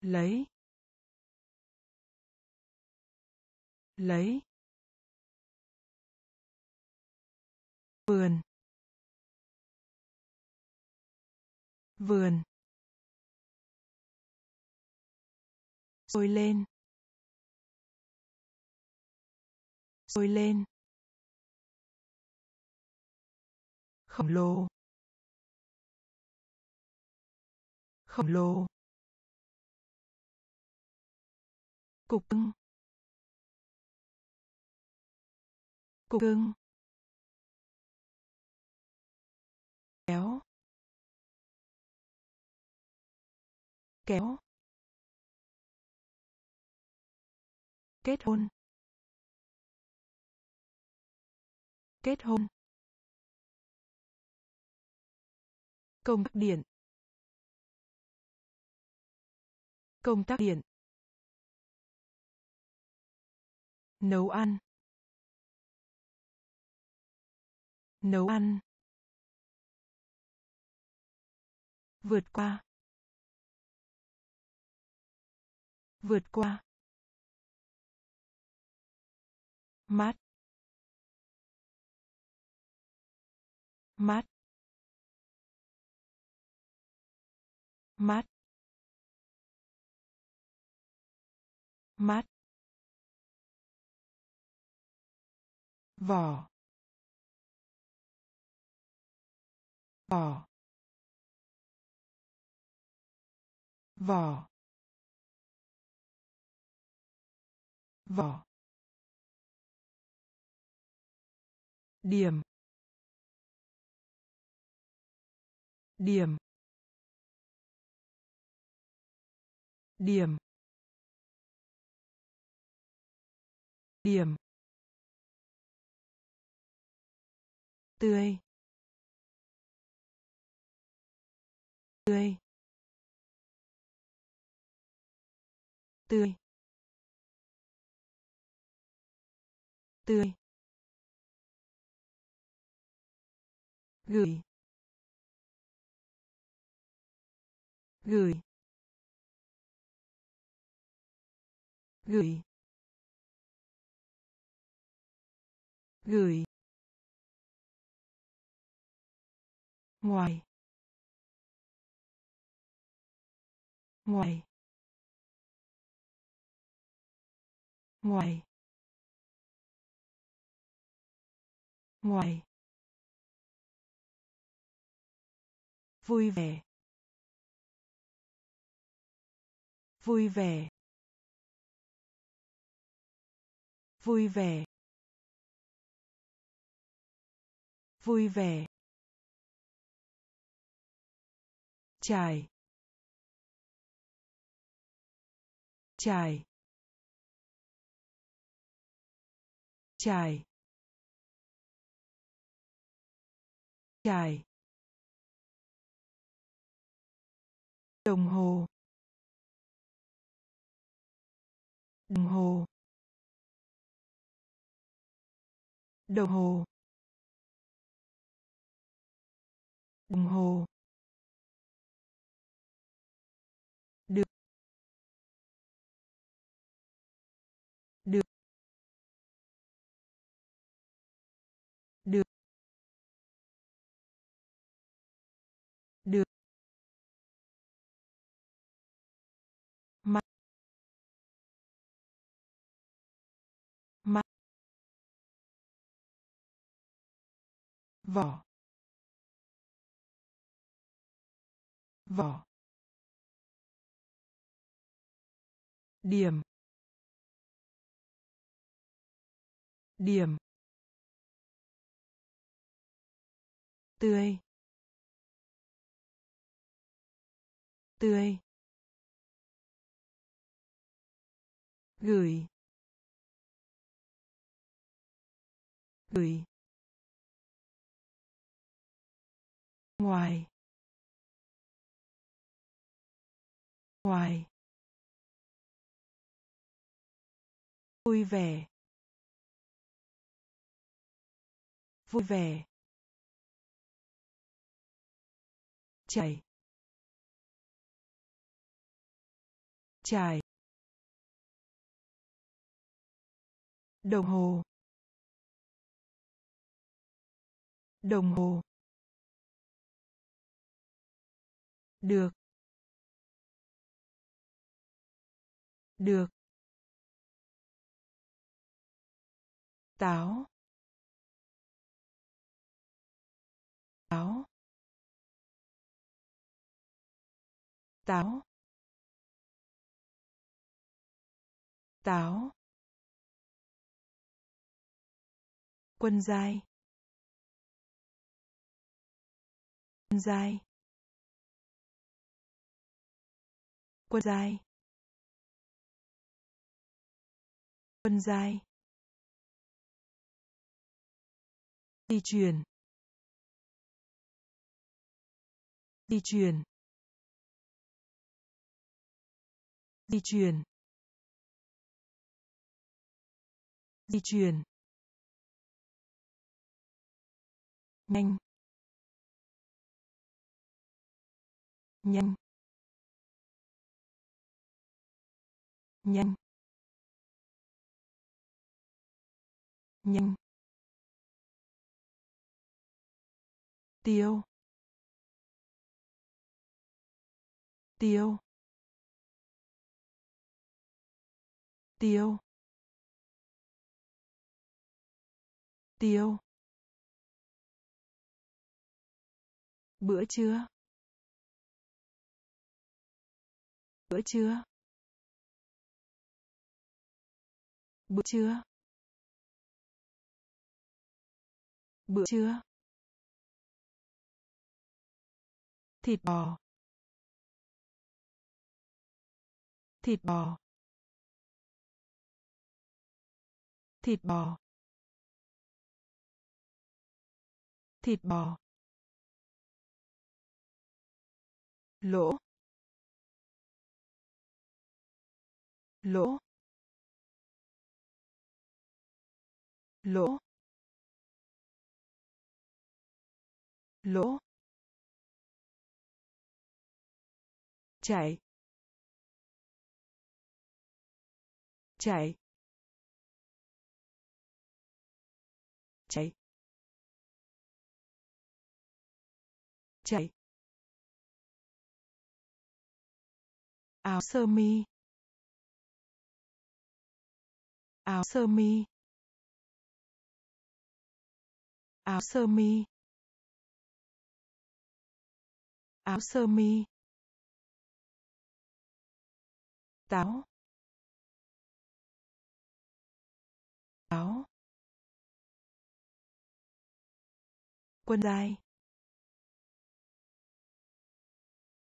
Lấy. Lấy. Vườn. Vườn. Sôi lên. Sôi lên. Khổng lồ. Khổng lồ. Cục cưng. Cục cưng. Kéo. Kéo. Kết hôn. Kết hôn. Công tắc điện. Công tắc điện. Nấu ăn. Nấu ăn. Vượt qua. Vượt qua. Mát. Mát. Mát. Mát. Vỏ. Vỏ. Vỏ. Vỏ. Điểm. Điểm. Điểm. Điểm. Tươi. Tươi. Tươi. Tươi. Gửi. Gửi. Gửi. Gửi. Ngoài. Ngoài. Ngoài. Ngoài. Vui vẻ. Vui vẻ. Vui vẻ. Vui vẻ. Trải trải trải trải đồng hồ. Đồng hồ. Đồng hồ. Đồng hồ. Được. Được. Vỏ. Vỏ. Điểm. Điểm. Tươi. Tươi. Gửi. Gửi. Ngoài. Ngoài. Vui vẻ. Vui vẻ. Chảy chảy đồng hồ. Đồng hồ. Được. Được. Táo. Táo. Táo. Táo. Quân giai. Quân giai. Quân giai. Quân giai. Di chuyển. Di chuyển. Di chuyển. Di chuyển. Nhanh. Nhanh. Nhanh. Nhanh. Tiêu. Tiêu. Tiêu. Tiêu. Bữa trưa. Bữa trưa. Bữa trưa. Bữa trưa. Thịt bò. Thịt bò. Thịt bò. Thịt bò. Lỗ. Lỗ. Lỗ. Lỗ. Chạy. Chạy. Chạy. Chạy. Áo sơ mi. Áo sơ mi. Áo sơ mi. Áo sơ mi. Táo. Táo. Quân dài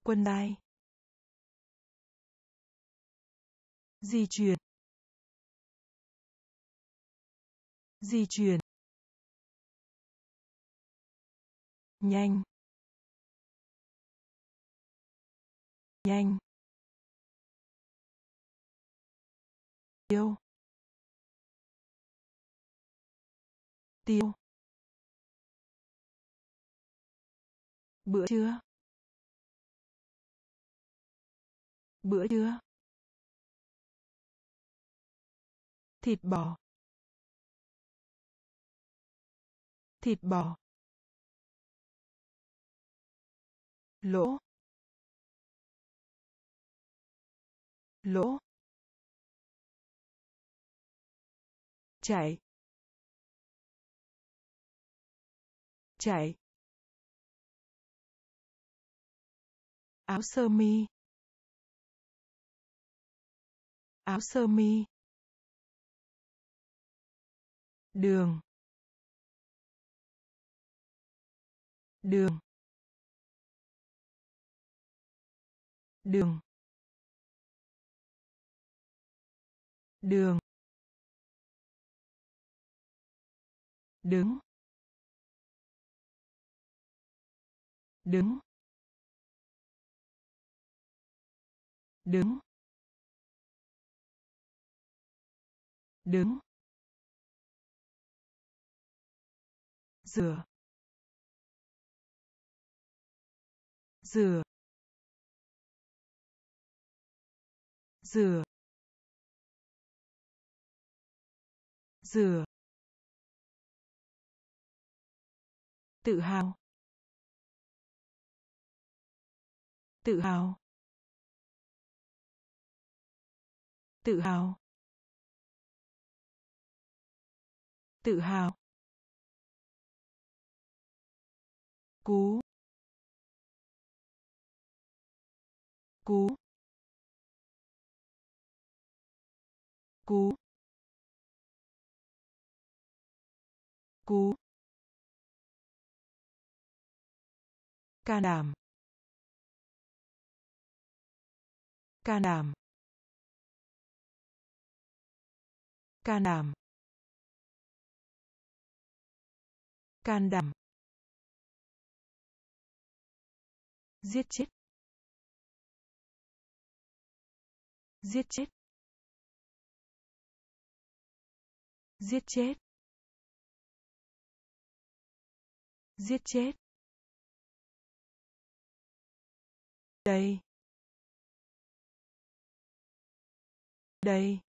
quân dài di chuyển. Di chuyển. Nhanh. Nhanh. Tiêu. Tiêu. Bữa trưa. Bữa trưa. Thịt bò. Thịt bò. Lỗ. Lỗ. Chạy. Chạy. Áo sơ mi. Áo sơ mi. Đường. Đường. Đường. Đường. Đứng. Đứng. Đứng. Đứng. Rửa. Rửa. Rửa. Rửa. Tự hào. Tự hào. Tự hào. Tự hào. Cú. Cú. Cú. Cú. Can đảm. Can đảm. Can đảm. Can đảm. Giết chết. Giết chết. Giết chết. Giết chết. Đây. Đây.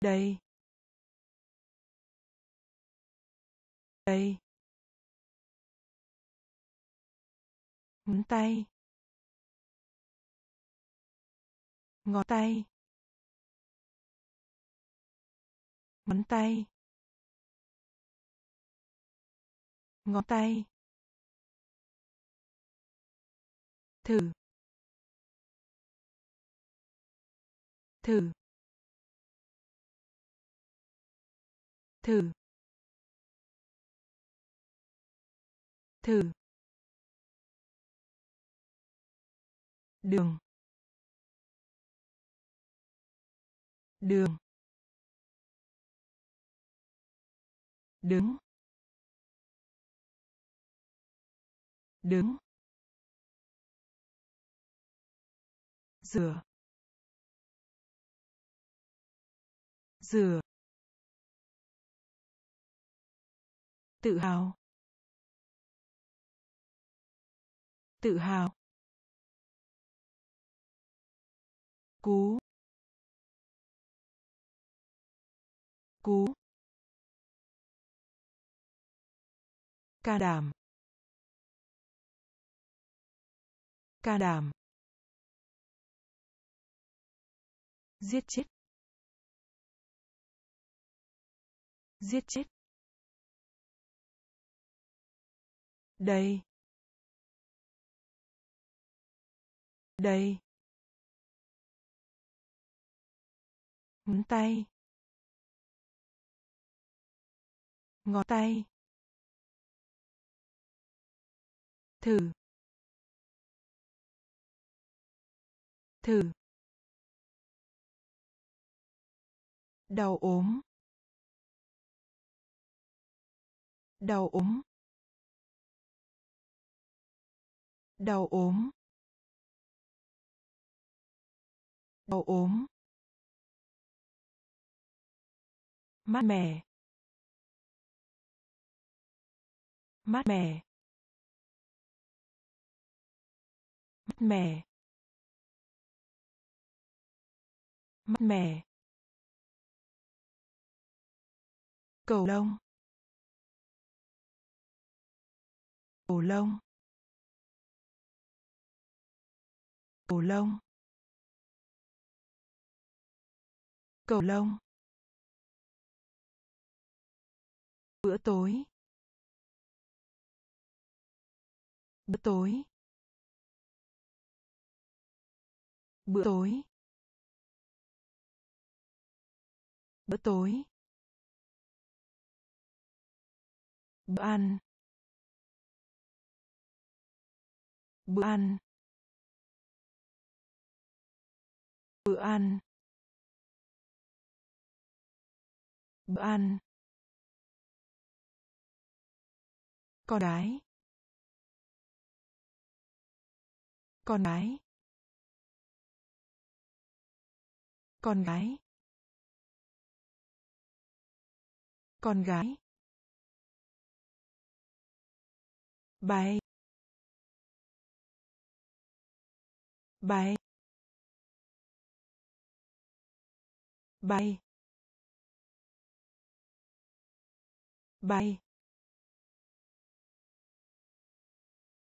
Đây. Đây. Ngón tay. Ngón tay. Ngón tay. Ngón tay. Thử. Thử. Thử. Thử. Đường. Đường. Đứng. Đứng. Rửa. Rửa. Tự hào. Tự hào. Cú. Cú. Ca đảm ca đảm giết chết. Giết chết. Đây. Đây. Ngón tay. Ngón tay. Thử. Thử. Đau ốm. Đau ốm. Đau ốm. Đau ốm. Mát mẻ. Mát mẻ. Mát mẻ. Mát mẻ. Cầu lông. Cầu lông. Cầu lông. Cầu lông. Bữa tối. Bữa tối. Bữa tối. Bữa tối. Bữa ăn. Bữa ăn. Bữa ăn. Bữa ăn. Con gái. Con gái. Con gái. Con gái. Bay bay bay. Bay.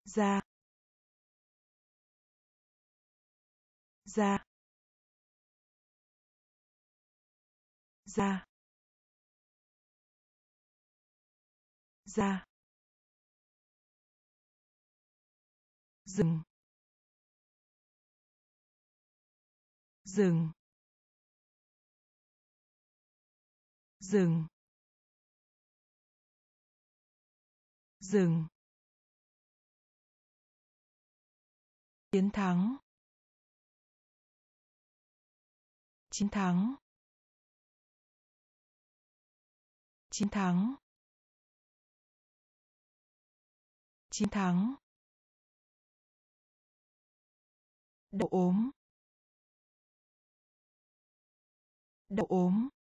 Ra. Ra. Ra. Ra. Dừng dừng dừng. Dừng. Chiến thắng. Chiến thắng. Chiến thắng. Chiến thắng. Đậu ốm. Đậu ốm.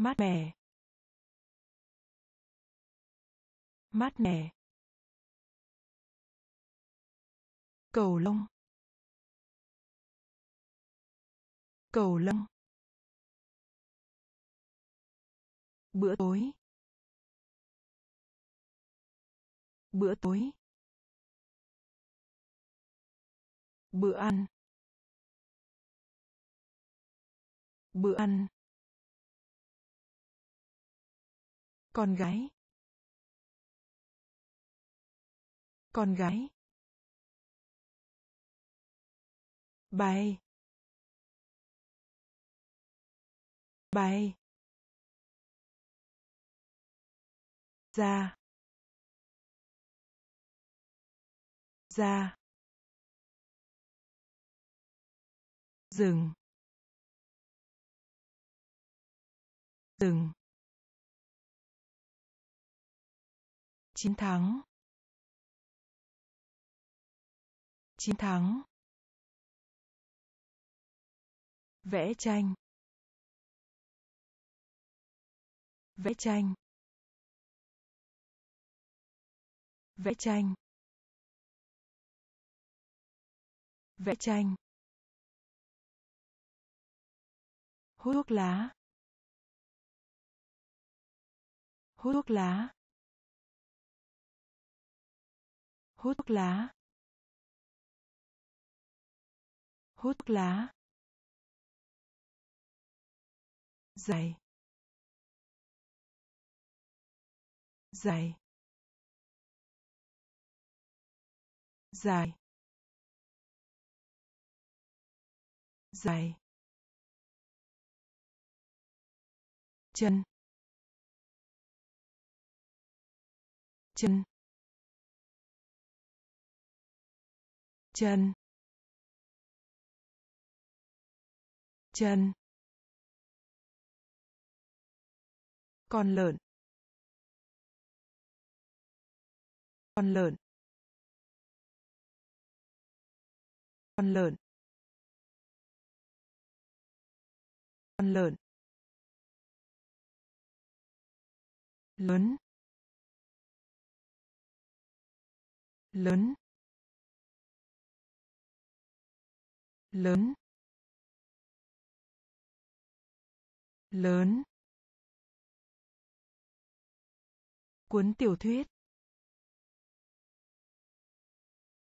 Mát mẻ. Mát mẻ. Cầu lông. Cầu lông. Bữa tối. Bữa tối. Bữa ăn. Bữa ăn. Con gái. Con gái. Bay bay ra. Ra. Dừng. Dừng. Chiến thắng. Chiến thắng. Vẽ tranh. Vẽ tranh. Vẽ tranh. Vẽ tranh. Hút thuốc lá. Hút thuốc lá. Hút thuốc lá. Hút thuốc lá. Dày dài dài dài chân. Chân. Chân chân con lợn. Con lợn. Con lợn. Con lợn. Lớn. Lớn. Lớn lớn, cuốn tiểu thuyết,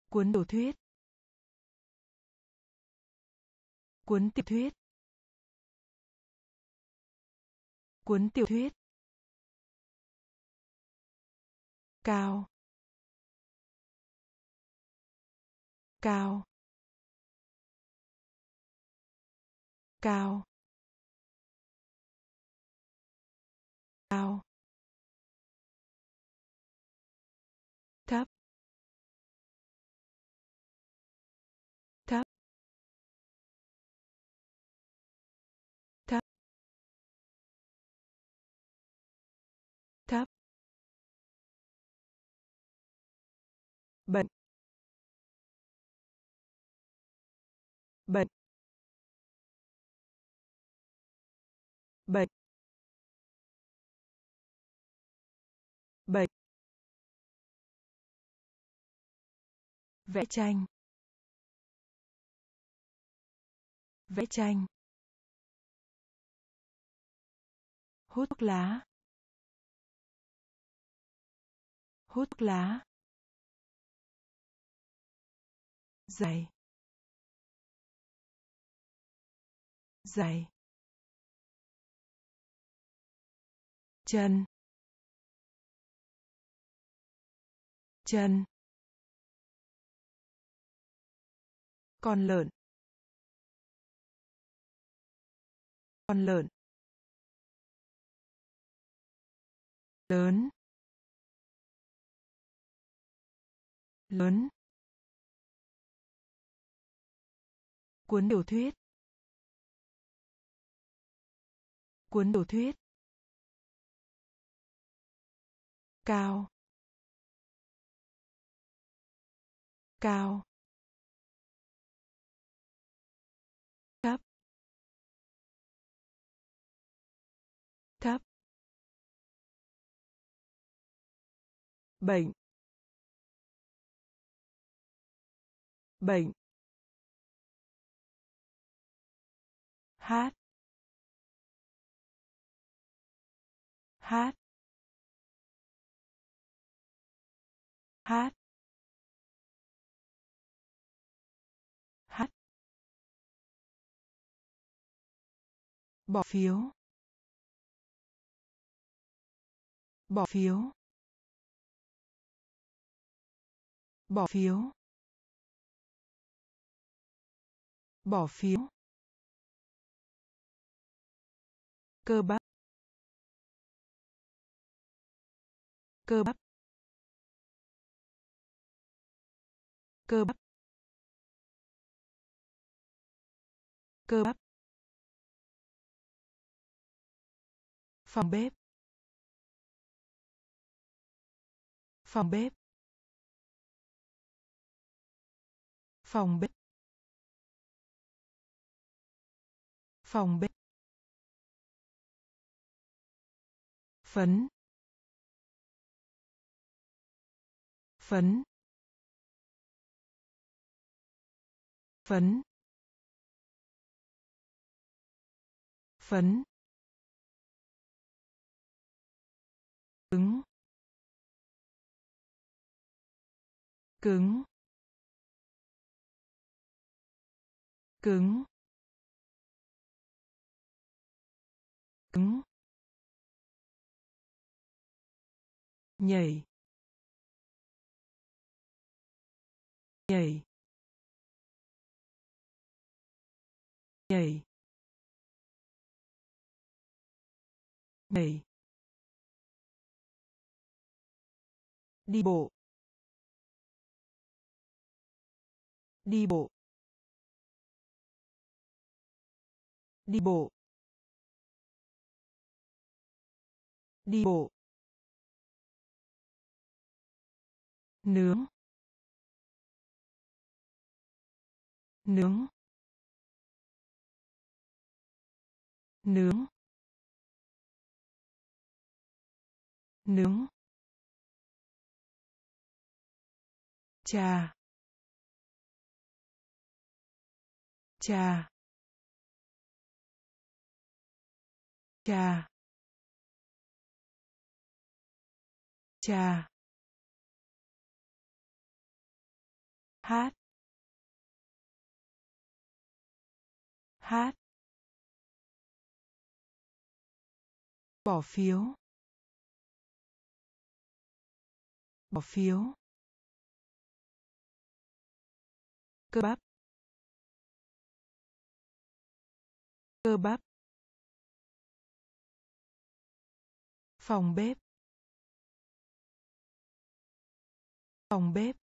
cuốn tiểu thuyết, cuốn tiểu thuyết, cuốn tiểu thuyết, cao cao. Cao. Cao. Thấp. Thấp. Thấp. Thấp. Bệnh. Bệnh. Bệnh bệnh vẽ tranh vẽ tranh hút thuốc lá hút thuốc lá dày dày chân chân con lợn. Con lợn. Lớn. Lớn. Cuốn tiểu thuyết. Cuốn tiểu thuyết. Cao. Cao. Thấp. Thấp. Bệnh. Bệnh. Hát. Hát. Hát. Hát. Bỏ phiếu. Bỏ phiếu. Bỏ phiếu. Bỏ phiếu. Cơ bắp. Cơ bắp. Cơ bắp. Cơ bắp. Phòng bếp. Phòng bếp. Phòng bếp. Phòng bếp. Phấn. Phấn. Phấn. Phấn. Cứng. Cứng. Cứng. Cứng. Nhảy. Nhảy. Nhảy nhảy đi bộ. Đi bộ. Đi bộ. Đi bộ. Nướng. Nướng. Nướng nướng trà trà trà trà. Hát. Hát. Bỏ phiếu. Bỏ phiếu. Cơ bắp. Cơ bắp. Phòng bếp. Phòng bếp.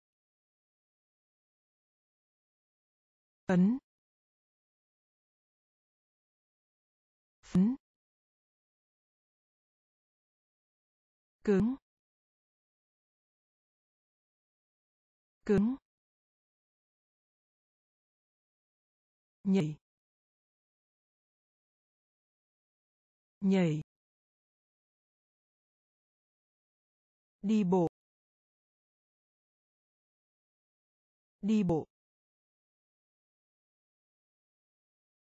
Phấn. Phấn. Cứng. Cứng. Nhảy. Nhảy. Đi bộ. Đi bộ.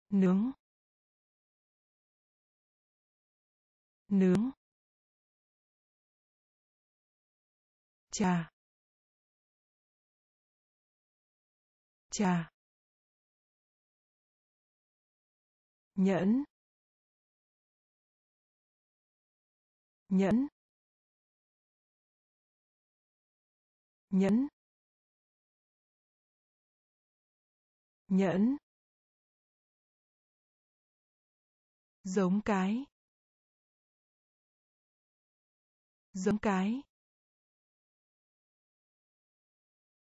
Nướng. Nướng. Cha. Cha. Nhẫn. Nhẫn. Nhẫn. Nhẫn. Giống cái. Giống cái.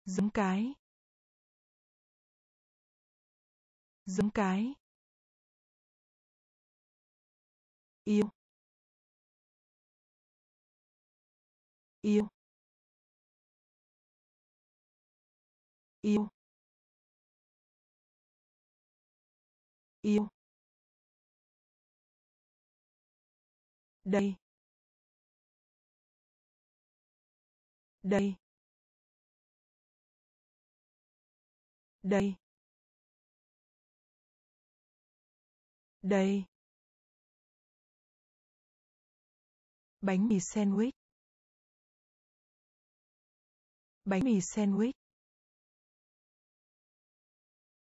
Giống cái. Giống cái. Yêu. Yêu. Yêu. Yêu. Đây. Đây. Đây đây, bánh mì sandwich, bánh mì sandwich,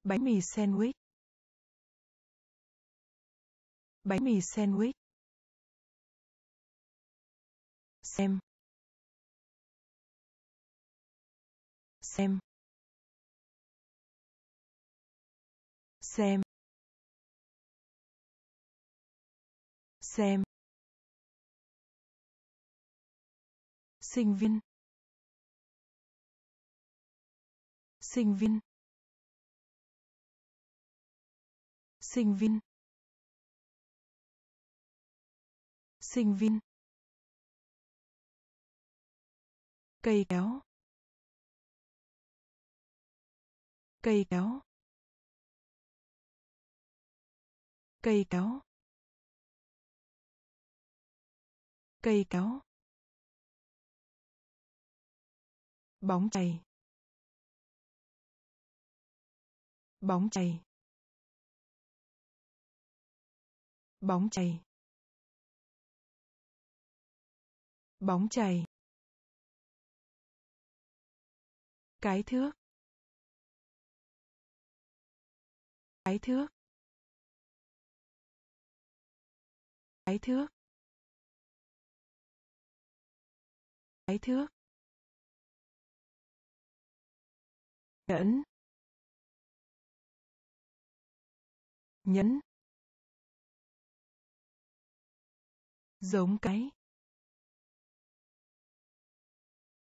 bánh mì sandwich, bánh mì sandwich. Xem. Xem. Xem. Xem. Sinh viên. Sinh viên. Sinh viên. Sinh viên. Cây kéo. Cây kéo. Cây kéo cây kéo bóng chày. Bóng chày. Bóng chày. Bóng chày. Cái thước. Cái thước. Cái thước. Cái thước. Nhẫn. Nhẫn. Giống cái.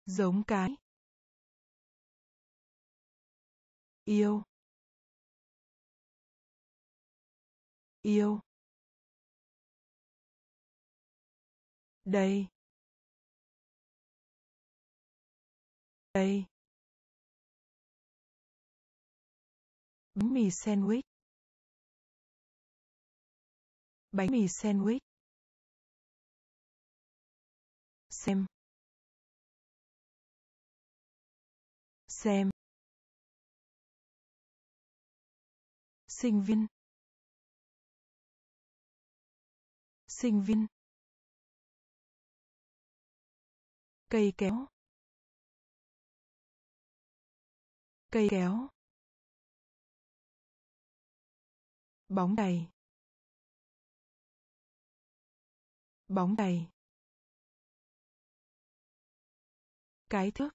Giống cái. Yêu. Yêu. Đây. Đây. Bánh mì sandwich. Bánh mì sandwich. Xem. Xem. Sinh viên. Sinh viên. Cây kéo. Cây kéo. Bóng đầy. Bóng đầy. Cái thước.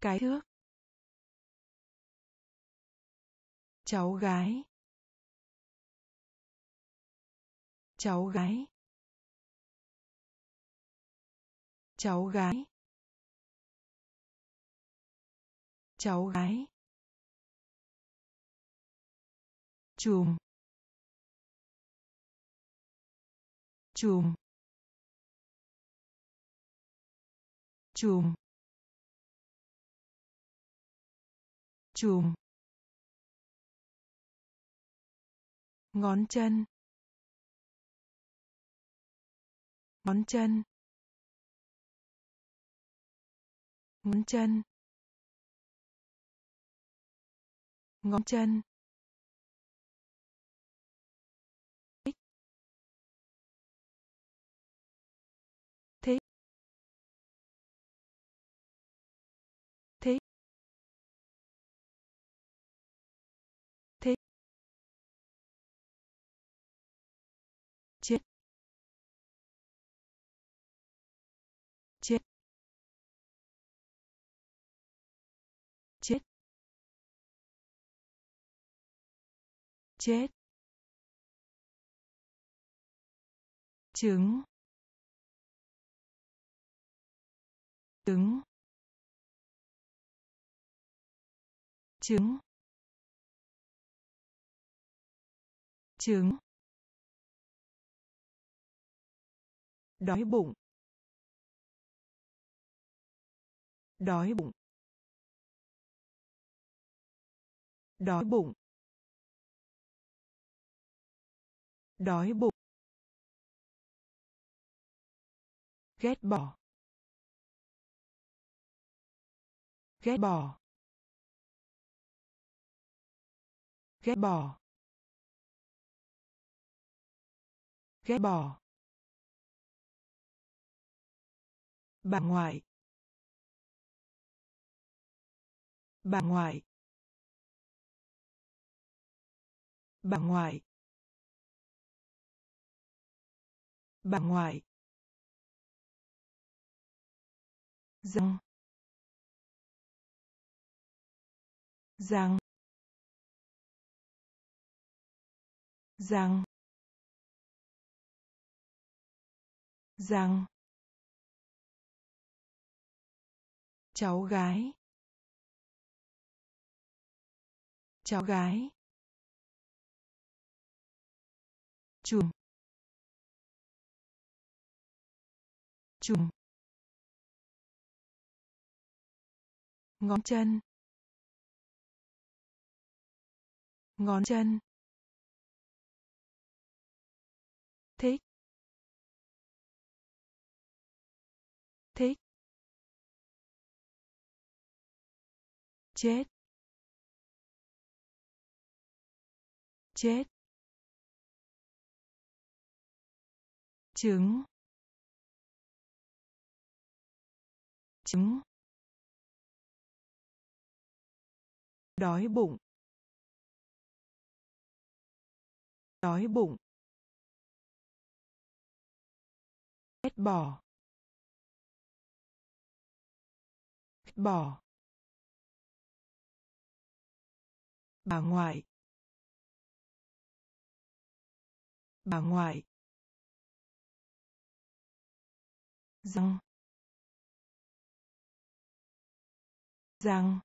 Cái thước. Cháu gái. Cháu gái. Cháu gái. Cháu gái. Chùm. Chùm. Chùm. Chùm. Ngón chân. Ngón chân. Ngón chân. Ngón chân. Chết. Trứng. Trứng. Trứng. Trứng. Đói bụng. Đói bụng. Đói bụng. Đói bụng. Ghét bỏ. Ghét bỏ. Ghét bỏ. Ghét bỏ. Bà ngoại. Bà ngoại. Bà ngoại. Bà ngoại. Răng răng răng răng cháu gái. Cháu gái. Chùm. Trùng. Ngón chân. Ngón chân. Thích. Thích. Chết. Chết. Trứng. Trứng đói bụng. Đói bụng. Ghét bỏ. Ghét bỏ. Bà ngoại. Bà ngoại. Răng. Rằng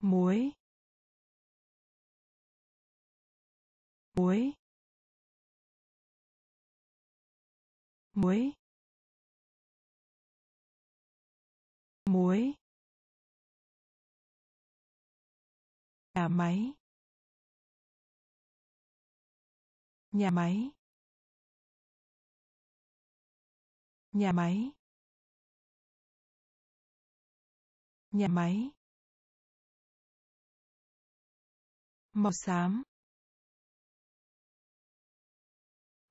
muối. Muối. Muối. Muối. Nhà máy. Nhà máy. Nhà máy. Nhà máy, màu xám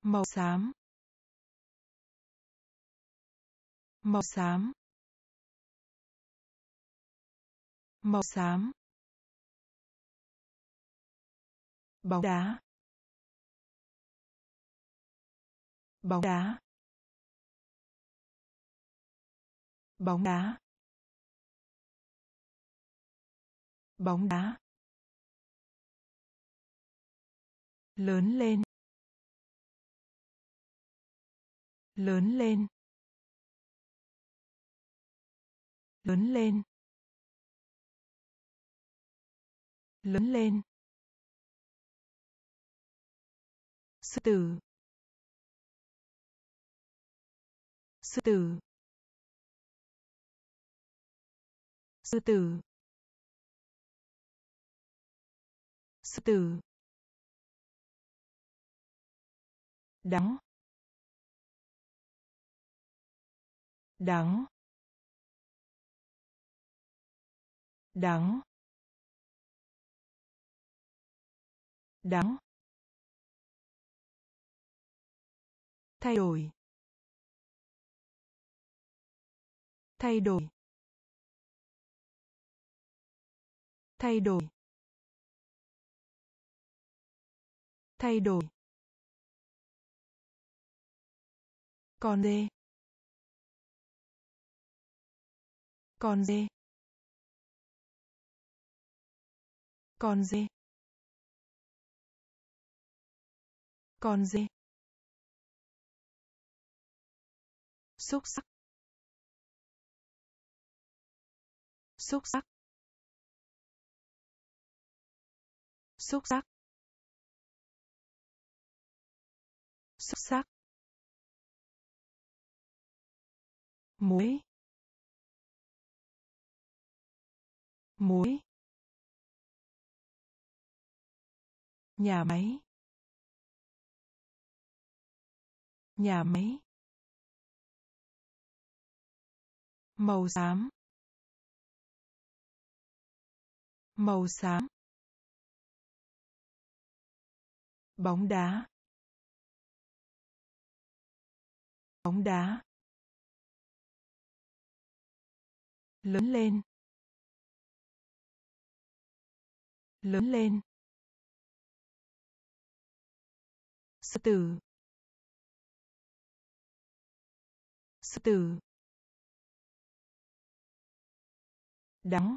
màu xám màu xám màu xám, bóng đá bóng đá bóng đá. Bóng đá, lớn lên lớn lên lớn lên lớn lên. Sư tử sư tử sư tử. Sư tử đắng đắng đắng đắng thay đổi. Thay đổi. Thay đổi. Thay đổi. Con dê con dê con dê. Con dê. Xúc sắc. Xúc sắc. Xúc sắc. Xuất sắc. Muối. Muối. Nhà máy. Nhà máy. Màu xám. Màu xám. Bóng đá. Bóng đá. Lớn lên. Lớn lên. Sư tử. Sư tử. Đắng.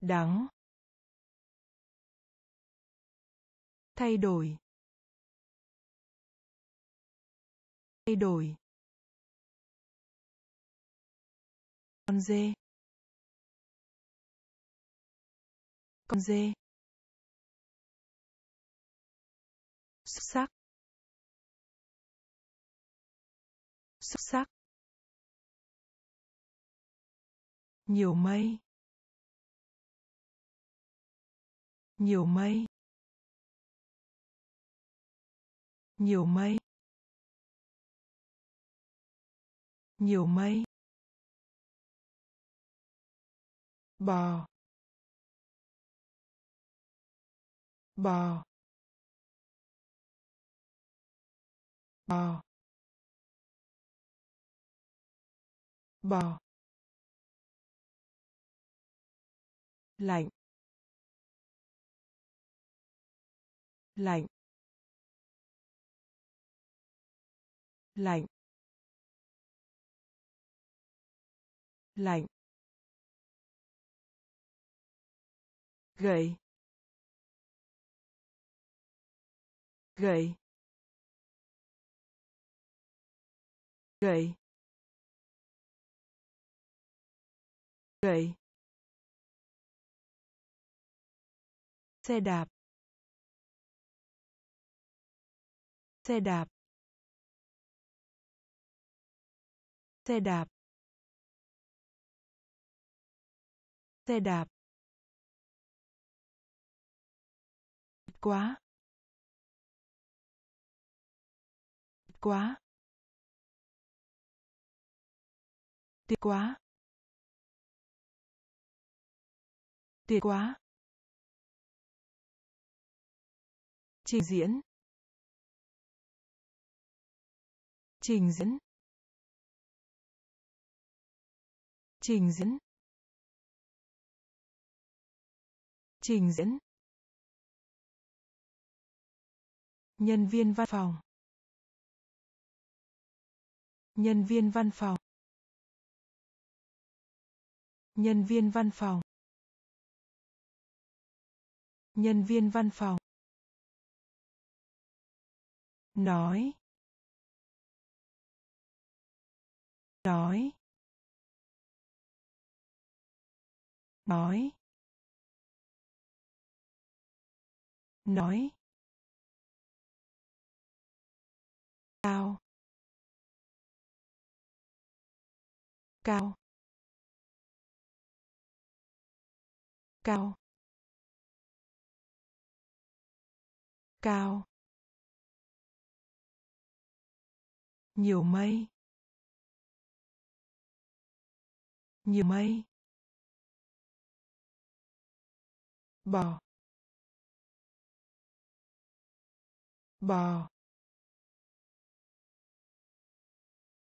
Đắng. Thay đổi. Thay đổi. Con dê. Con dê. Xuất sắc. Xuất sắc. Nhiều mây. Nhiều mây. Nhiều mây. Nhiều mây. Bò. Bò. Bò. Bò. Lạnh. Lạnh. Lạnh. Lạnh. Gậy. Gậy. Gậy. Gậy. Xe đạp. Xe đạp. Xe đạp. Xe đạp. Quá. Quá. Tuyệt quá. Tuyệt quá. Trình diễn. Trình diễn. Trình diễn. Trình diễn. Nhân viên văn phòng. Nhân viên văn phòng. Nhân viên văn phòng. Nhân viên văn phòng. Nói. Nói. Nói. Nói. Cao. Cao. Cao. Cao. Nhiều mây. Nhiều mây. Bò. Bò.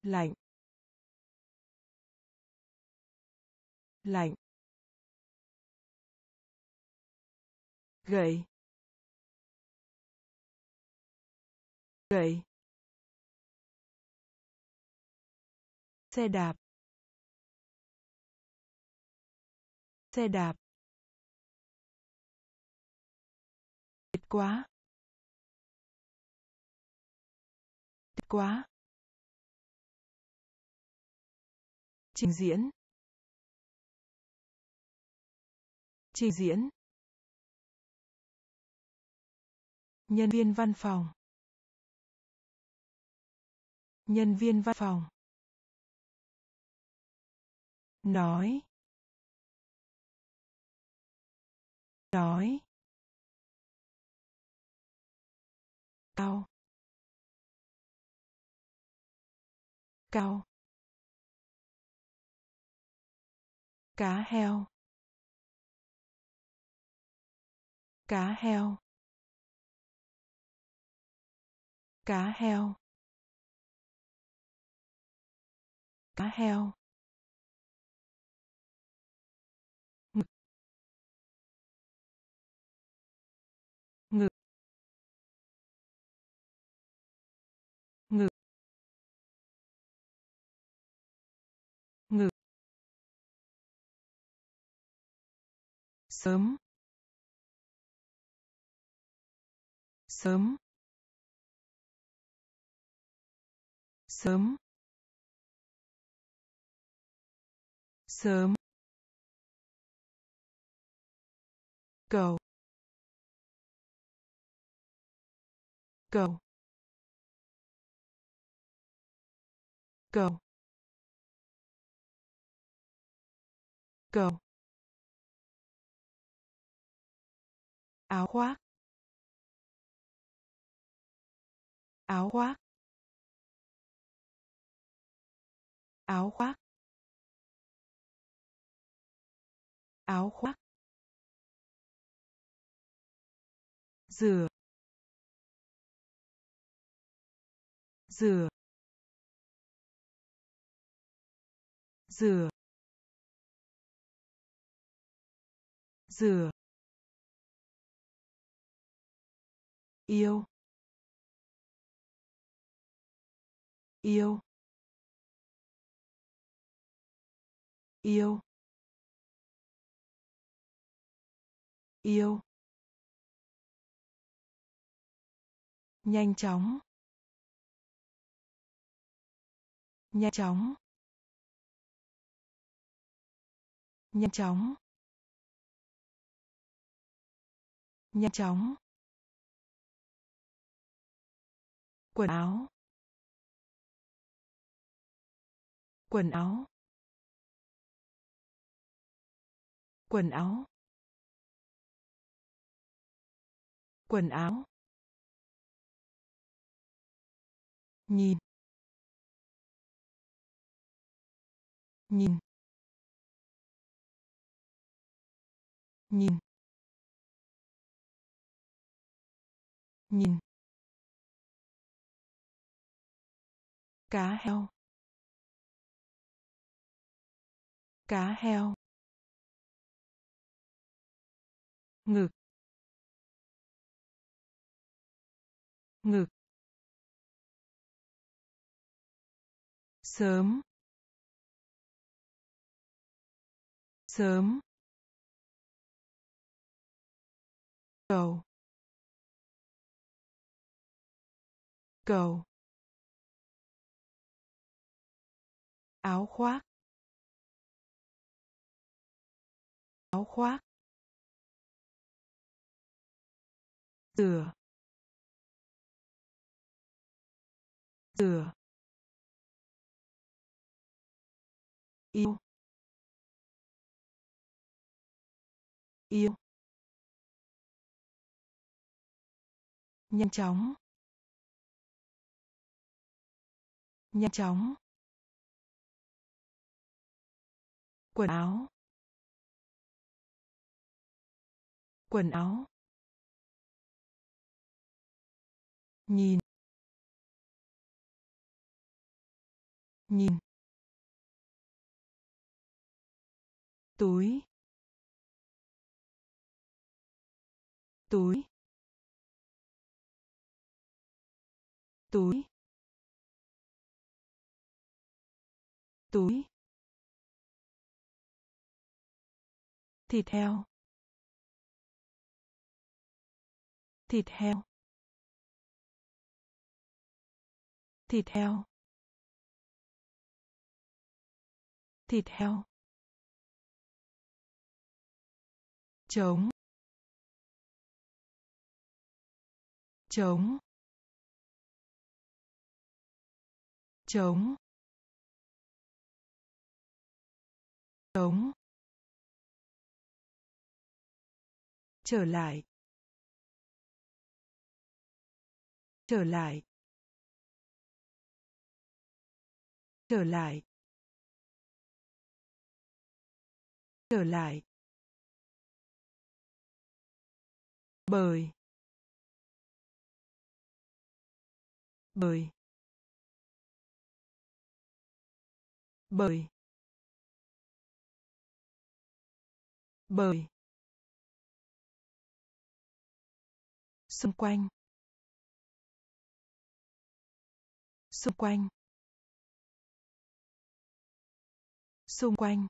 Lạnh. Lạnh. Gậy gậy xe đạp. Xe đạp. Tuyệt quá. Tuyệt quá. Trình diễn. Trình diễn. Nhân viên văn phòng. Nhân viên văn phòng. Nói. Nói. Cao cao. Cá heo. Cá heo. Cá heo. Cá heo. Sớm. Sớm. Sớm. Sớm. Cầu. Cầu. Cầu. Cầu. Áo khoác. Áo khoác. Áo khoác. Áo khoác. Rửa. Rửa. Rửa. Rửa. Yêu. Yêu. Yêu. Yêu. Nhanh chóng. Nhanh chóng. Nhanh chóng. Nhanh chóng. Quần áo. Quần áo. Quần áo. Quần áo. Nhìn. Nhìn. Nhìn. Nhìn. Cá heo. Cá heo. Ngực. Ngực. Sớm. Sớm. Cầu. Cầu. Áo khoác. Áo khoác. Rửa. Rửa. Yêu. Yêu. Nhanh chóng. Nhanh chóng. Quần áo. Quần áo. Nhìn. Nhìn. Túi. Túi. Túi. Túi. Thịt heo. Thịt heo. Thịt heo. Thịt heo. Chống chống chống chống trở lại. Trở lại. Trở lại. Trở lại. Bởi bởi bởi bởi xung quanh. Xung quanh. Xung quanh.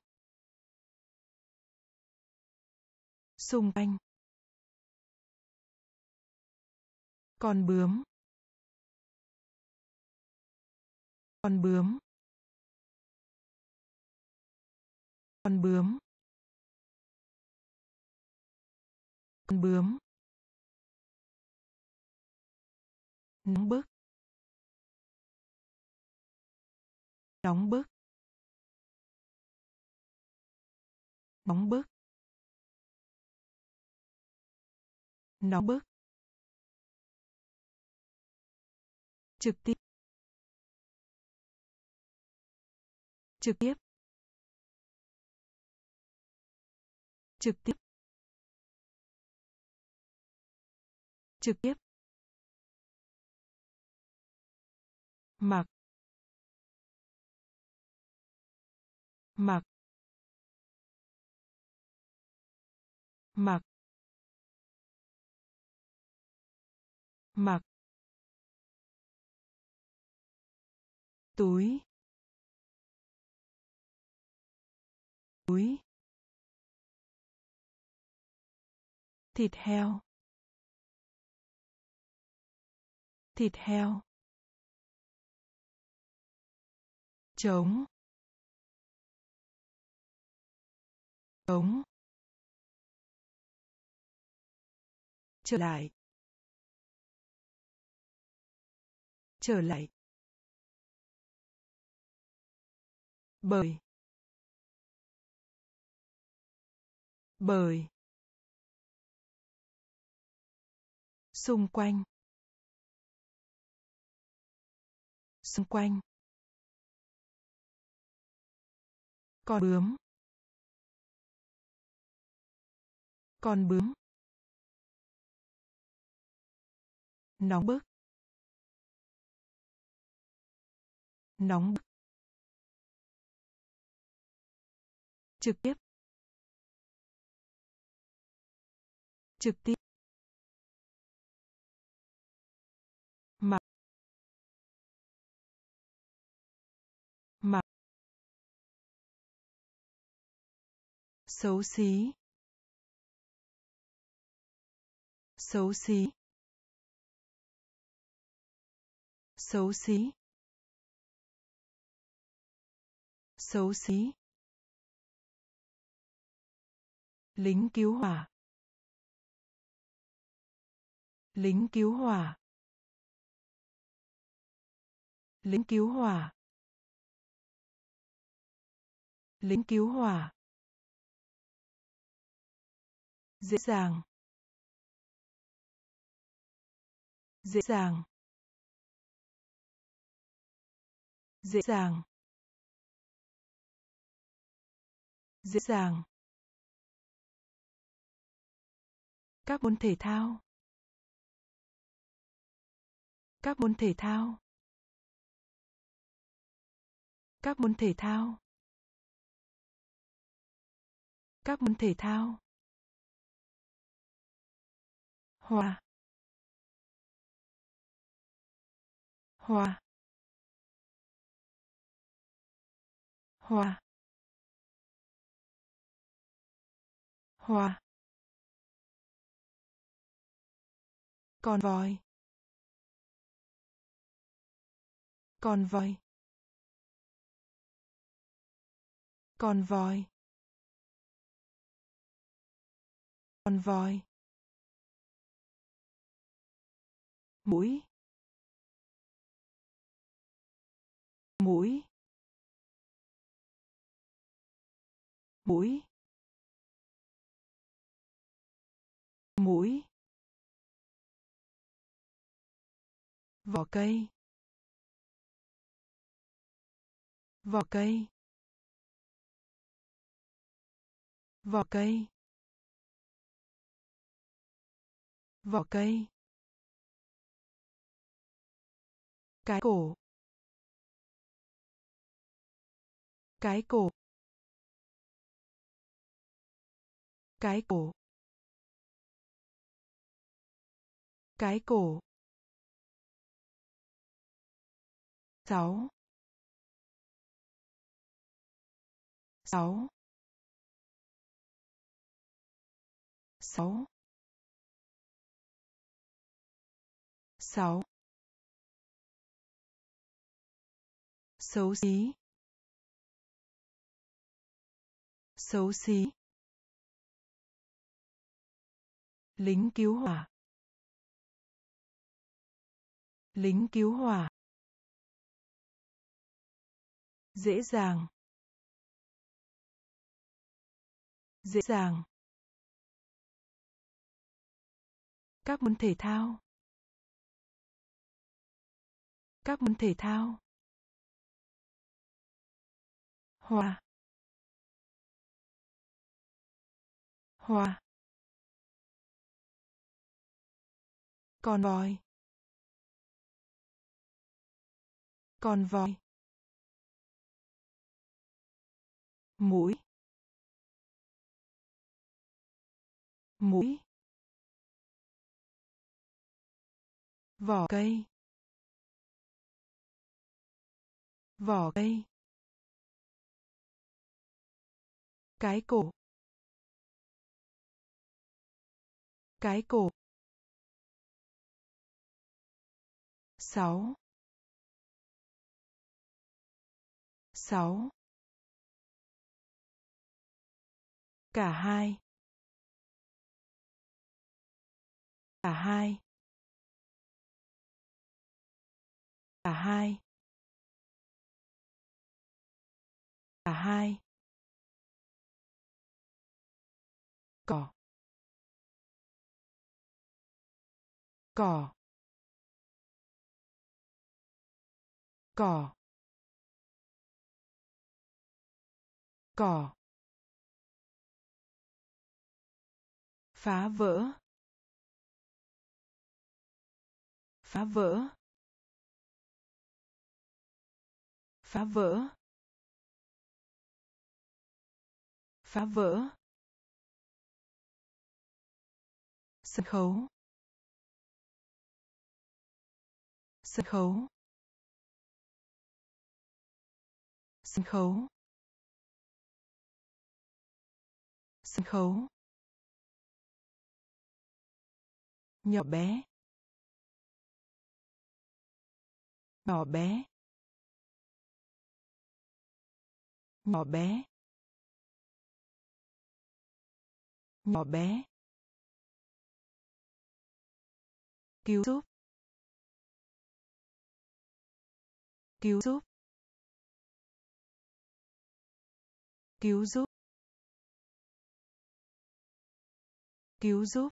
Xung quanh. Con bướm. Con bướm. Con bướm. Con bướm. Nóng bức. Nóng bức. Nóng bức. Nóng bức. Trực tiếp. Trực tiếp. Trực tiếp. Trực tiếp. Mặc. Mặc. Mặc. Mặc. Túi. Túi. Thịt heo. Thịt heo. Chống. Chống. Trở lại. Trở lại. Bởi bởi xung quanh. Xung quanh. Con bướm. Con bướm. Nóng bức. Nóng bức. Trực tiếp. Trực tiếp. Xấu xí. Xấu xí. Xấu xí. Xấu xí. Lính cứu hỏa. Lính cứu hỏa. Lính cứu hỏa. Lính cứu hỏa dễ dàng. Dễ dàng. Dễ dàng. Dễ dàng. Các môn thể thao. Các môn thể thao. Các môn thể thao. Các môn thể thao hòa hòa hòa hòa còn voi còn voi còn voi còn voi mũi mũi mũi mũi vỏ cây vỏ cây vỏ cây vỏ cây. Cái cổ. Cái cổ. Cái cổ. Cái cổ. Sáu. Sáu. Sáu. Sáu. Xấu xí. Xấu xí. Lính cứu hỏa. Lính cứu hỏa. Dễ dàng. Dễ dàng. Các môn thể thao. Các môn thể thao hòa hòa con voi. Con voi. Mũi. Mũi. Vỏ cây. Vỏ cây. Cái cổ. Cái cổ. Sáu. Sáu. Cả hai. Cả hai. Cả hai. Cả hai. Cỏ. Cỏ. Cỏ. Phá vỡ. Phá vỡ. Phá vỡ. Phá vỡ. Sân khấu. Sân khấu. Sân khấu. Sân khấu. Nhỏ bé. Nhỏ bé. Nhỏ bé. Nhỏ bé. Cứu giúp. Cứu giúp. Cứu giúp. Cứu giúp.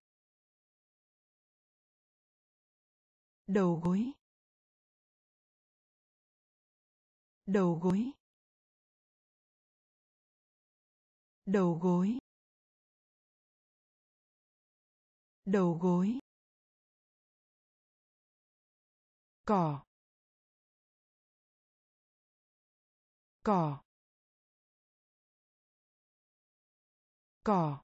Đầu gối. Đầu gối. Đầu gối. Đầu gối. Cỏ. Cỏ. Cỏ.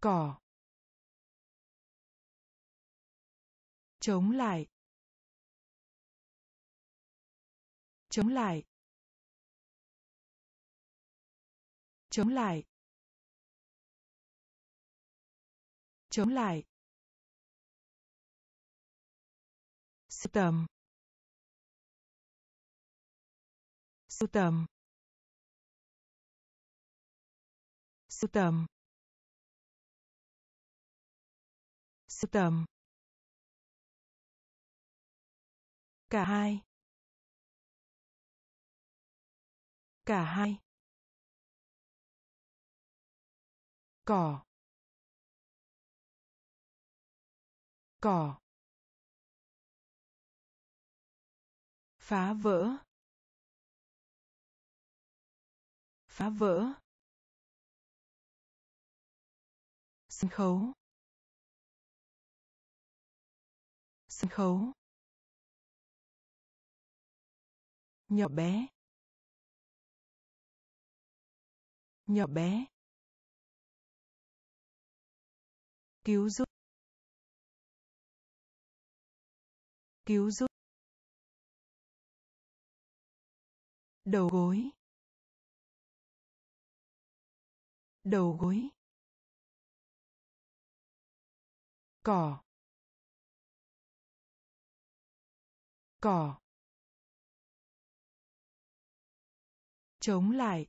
Cỏ. Chống lại. Chống lại. Chống lại. Chống lại. Sưu tầm sưu tầm. Sưu tầm. Sưu tầm. Cả hai. Cả hai. Cỏ. Cỏ. Phá vỡ. Phá vỡ. Sân khấu. Sân khấu. Nhỏ bé. Nhỏ bé. Cứu giúp. Cứu giúp. Đầu gối. Đầu gối cỏ cỏ chống lại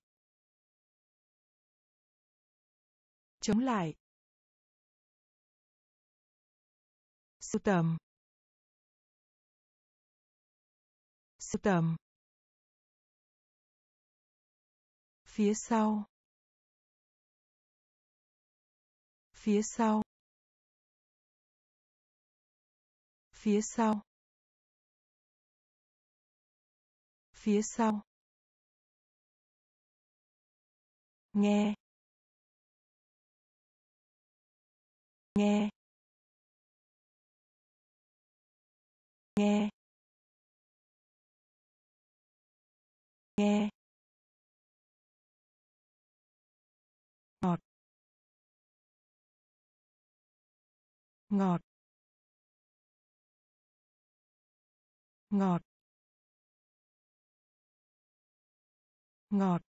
chống lại sưu tầm sưu tầm phía sau phía sau. Phía sau. Phía sau. Nghe. Nghe. Nghe. Nghe. Ngọt. Ngọt. Ngọt.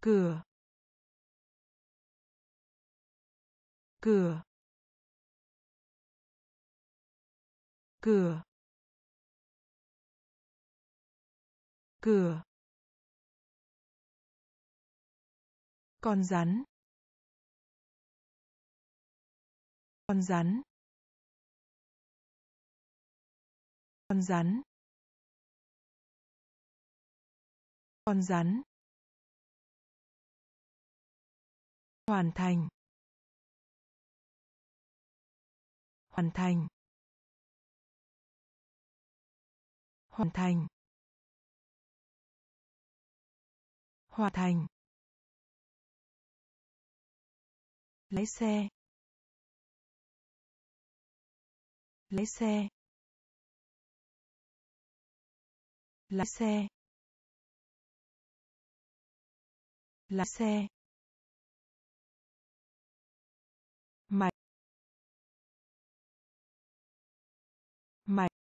Cửa. Cửa. Cửa. Cửa. Con rắn. Con rắn. Con rắn. Con rắn. Hoàn thành. Hoàn thành. Hoàn thành. Hoàn thành. Lái xe. Lái xe. Lái xe. Lái xe. Mạch mạch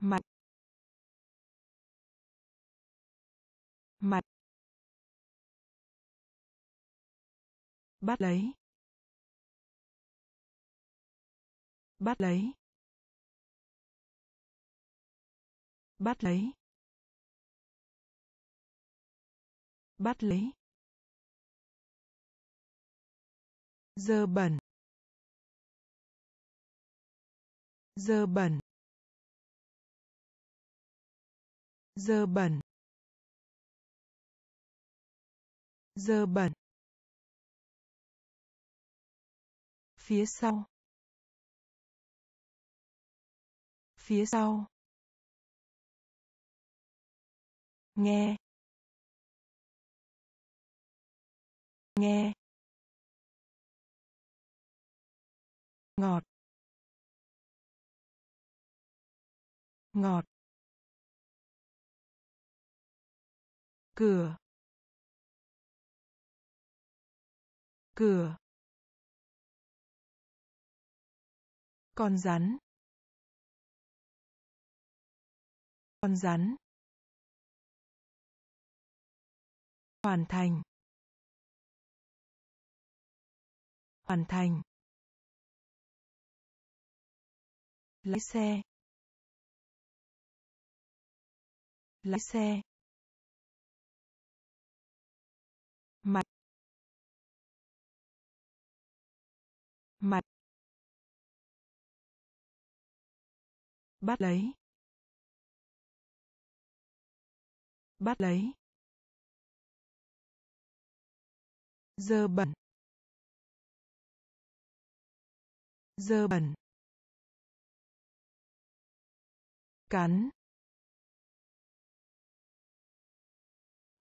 mạch mạch bắt lấy. Bắt lấy. Bắt lấy. Bắt lấy. Dơ bẩn. Dơ bẩn. Dơ bẩn. Dơ bẩn. Phía sau. Phía sau. Nghe. Nghe. Ngọt. Ngọt. Cửa. Cửa. Con rắn. Con rắn. Hoàn thành. Hoàn thành. Lái xe. Lái xe. Mặt. Mặt. Bắt lấy. Bắt lấy. Dơ bẩn. Dơ bẩn. Cắn.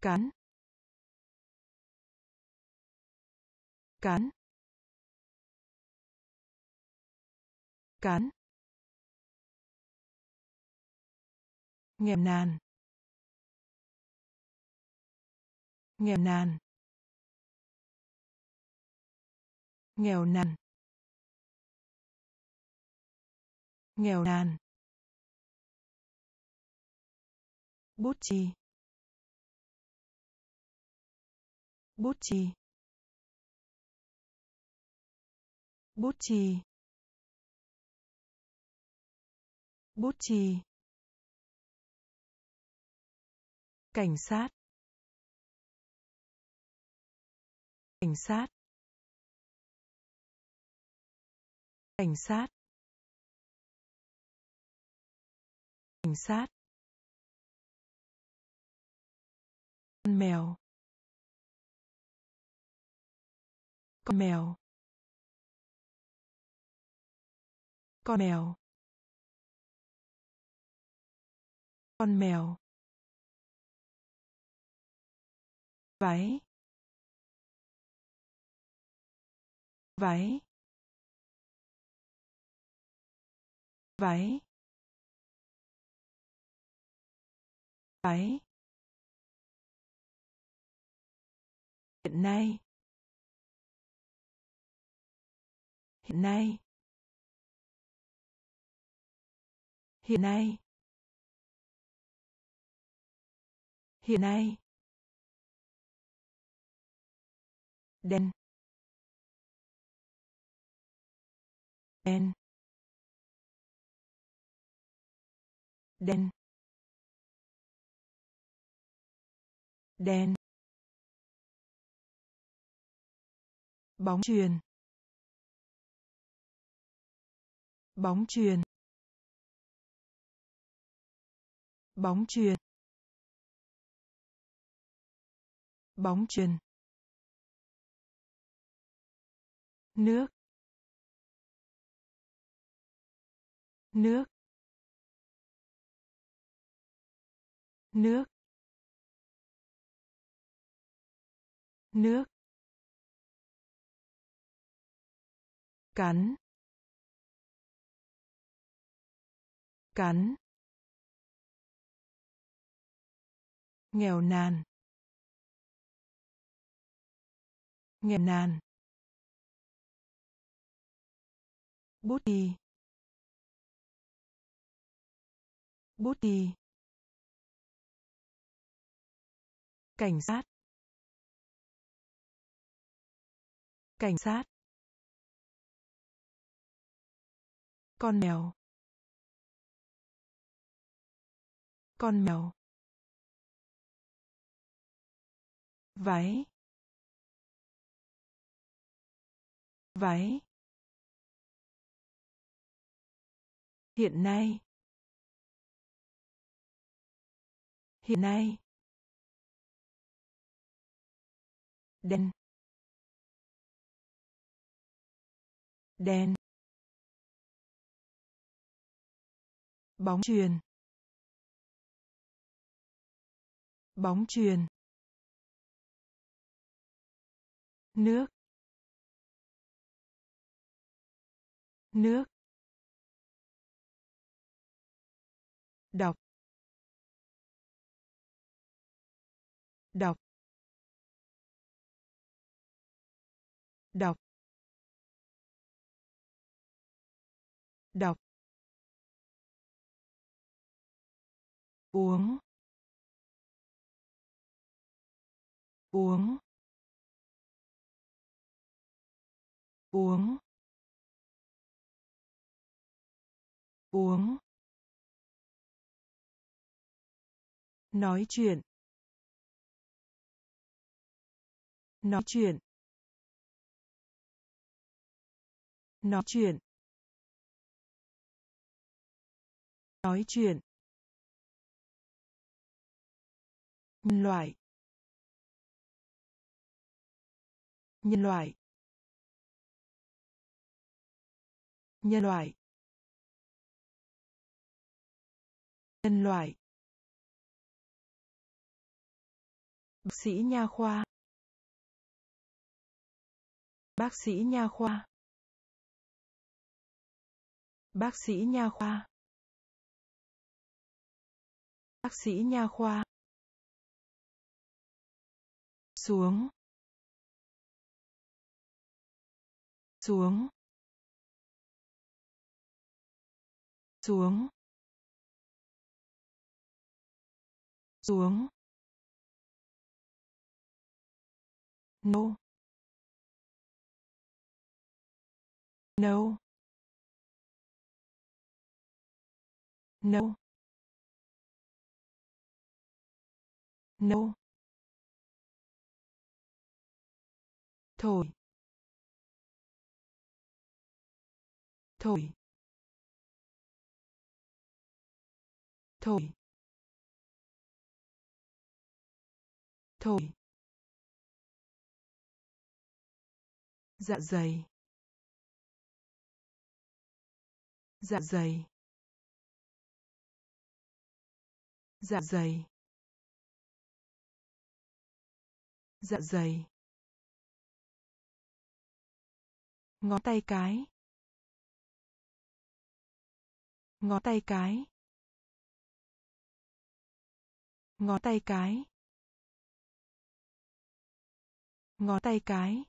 Cắn. Cắn. Cắn. Nghèo nàn. Nghèo nàn. Nghèo nàn. Nghèo nàn. Bút chì. Bút chì. Bút chì. Bút chì. Cảnh sát. Cảnh sát. Cảnh sát. Cảnh sát. Con mèo. Con mèo. Con mèo. Con mèo. Váy. Váy váy váy. Hiện nay hiện nay hiện nay hiện nay. Đen. Đen. Đen. Đen. Bóng truyền bóng truyền bóng truyền bóng truyền nước. Nước. Nước. Nước. Cắn. Cắn. Nghèo nàn. Nghèo nàn. Bút đi. Bút đi cảnh sát. Cảnh sát. Con mèo. Con mèo. Váy. Váy. Hiện nay. Hiện nay. Đen. Đen. Bóng truyền bóng truyền nước. Nước. Đọc. Đọc. Đọc. Đọc. Uống. Uống. Uống. Uống. Nói chuyện. Nói chuyện. Nói chuyện. Nói chuyện. Nhân loại. Nhân loại. Nhân loại. Nhân loại. Bác sĩ nha khoa bác sĩ nha khoa. Bác sĩ nha khoa. Bác sĩ nha khoa. Xuống. Xuống. Xuống. Xuống. No no. No. No. Thổi thổi thổi thổi dạ dày. Dạ dày. Dạ dày. Dạ dày. Ngón tay cái. Ngón tay cái. Ngón tay cái. Ngón tay cái.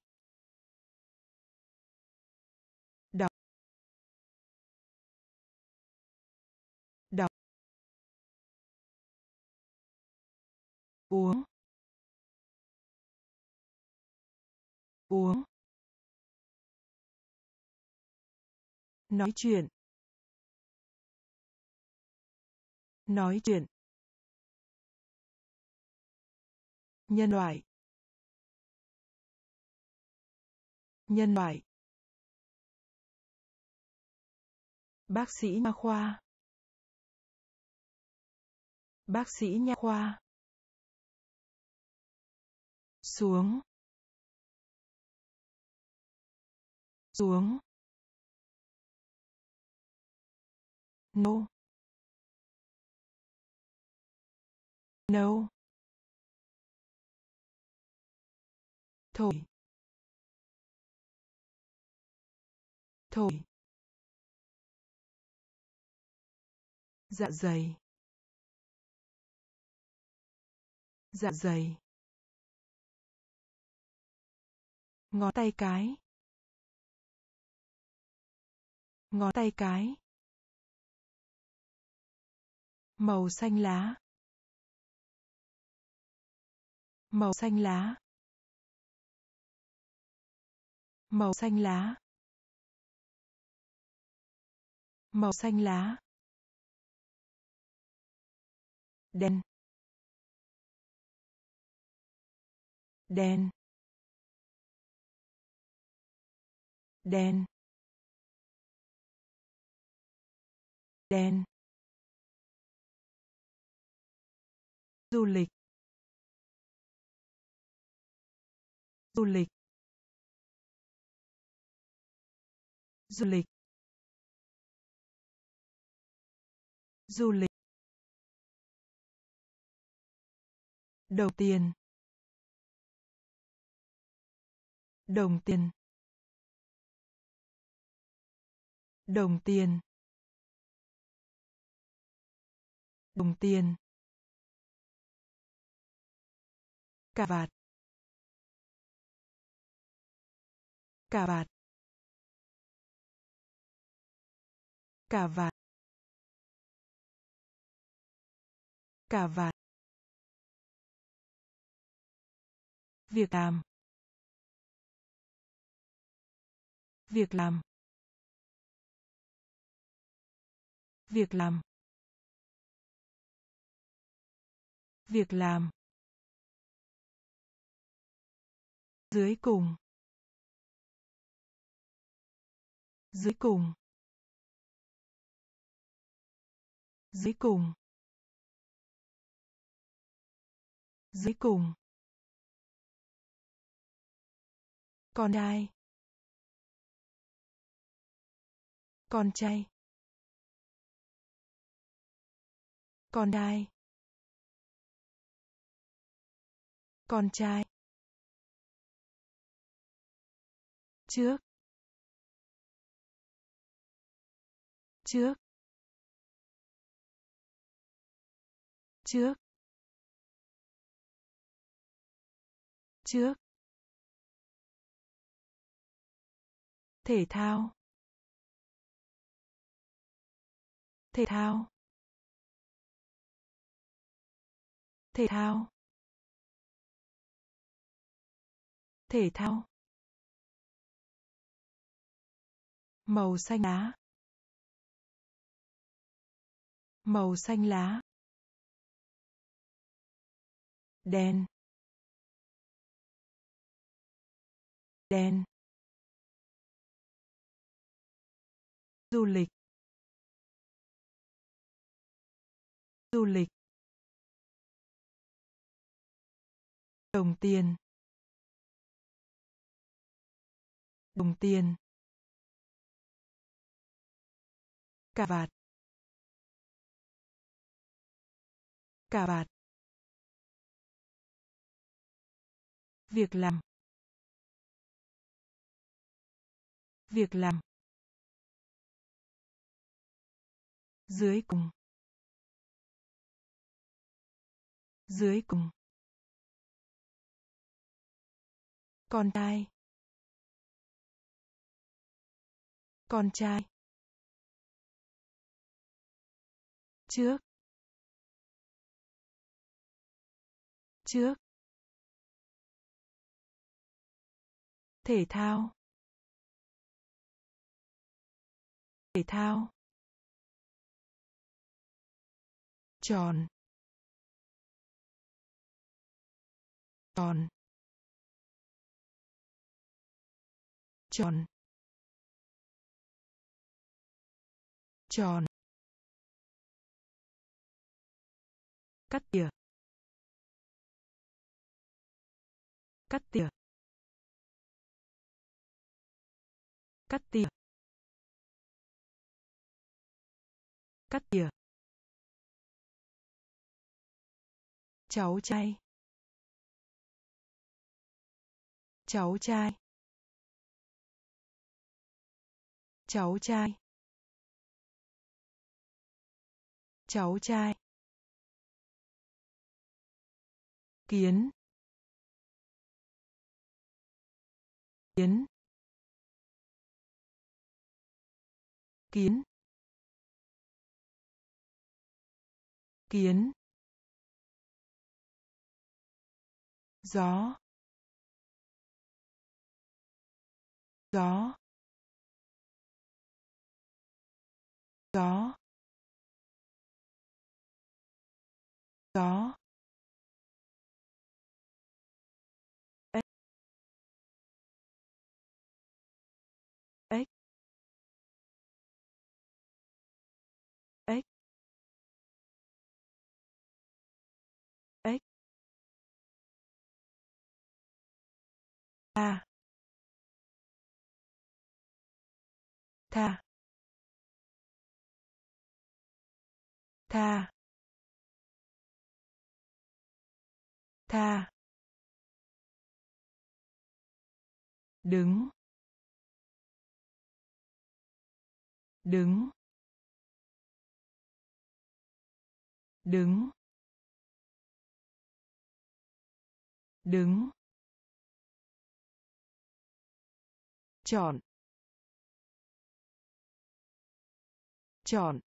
Uống. Uống. Nói chuyện. Nói chuyện. Nhân loại. Nhân loại. Bác sĩ nha khoa. Bác sĩ nha khoa xuống xuống no no thổi thổi dạ dày dạ dày. Ngón tay cái. Ngón tay cái. Màu xanh lá. Màu xanh lá. Màu xanh lá. Màu xanh lá. Đen. Đen. Đen đen du lịch du lịch du lịch du lịch. Đầu tiền đồng tiền. Đồng tiền. Đồng tiền. Cà vạt. Cà vạt. Cà vạt. Cà vạt. Việc làm. Việc làm. Việc làm. Việc làm. Dưới cùng. Dưới cùng. Dưới cùng. Dưới cùng. Con trai. Con trai. Con đai, con trai trước trước trước trước. Thể thao thể thao. Thể thao. Thể thao. Màu xanh lá. Màu xanh lá. Đen. Đen. Du lịch. Du lịch. Đồng tiền. Đồng tiền. Cà vạt. Cà vạt. Việc làm. Việc làm. Dưới cùng. Dưới cùng. Con trai con trai trước trước thể thao thể thao tròn tròn. Tròn tròn cắt tỉa. Cắt tỉa. Cắt tỉa. Cắt tỉa. Cháu trai. Cháu trai. Cháu trai. Cháu trai. Kiến. Kiến. Kiến. Kiến. Gió. Gió. Gió gió tha tha tha. Tha. Đứng. Đứng. Đứng. Đứng. Chọn. Chọn.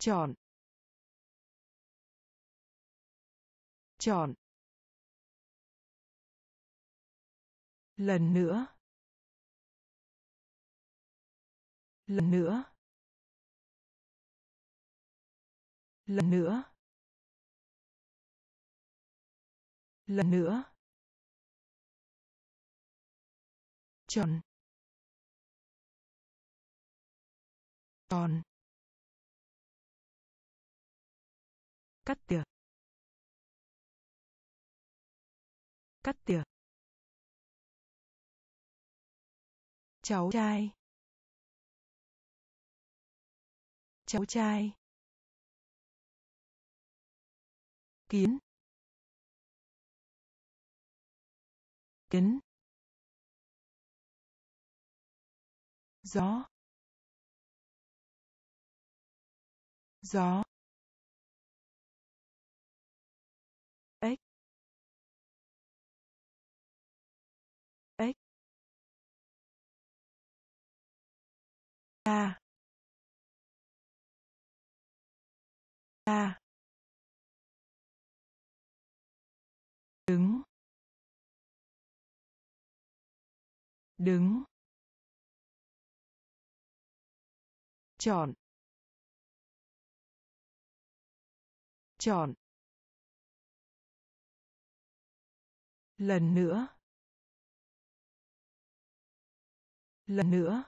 Chọn. Chọn. Lần nữa. Lần nữa. Lần nữa. Lần nữa. Tròn tròn cắt tỉa. Cắt tỉa. Cháu trai. Cháu trai. Kiến. Kiến. Gió. Gió. Ta. Ta. Đứng. Đứng. Chọn. Chọn. Lần nữa. Lần nữa.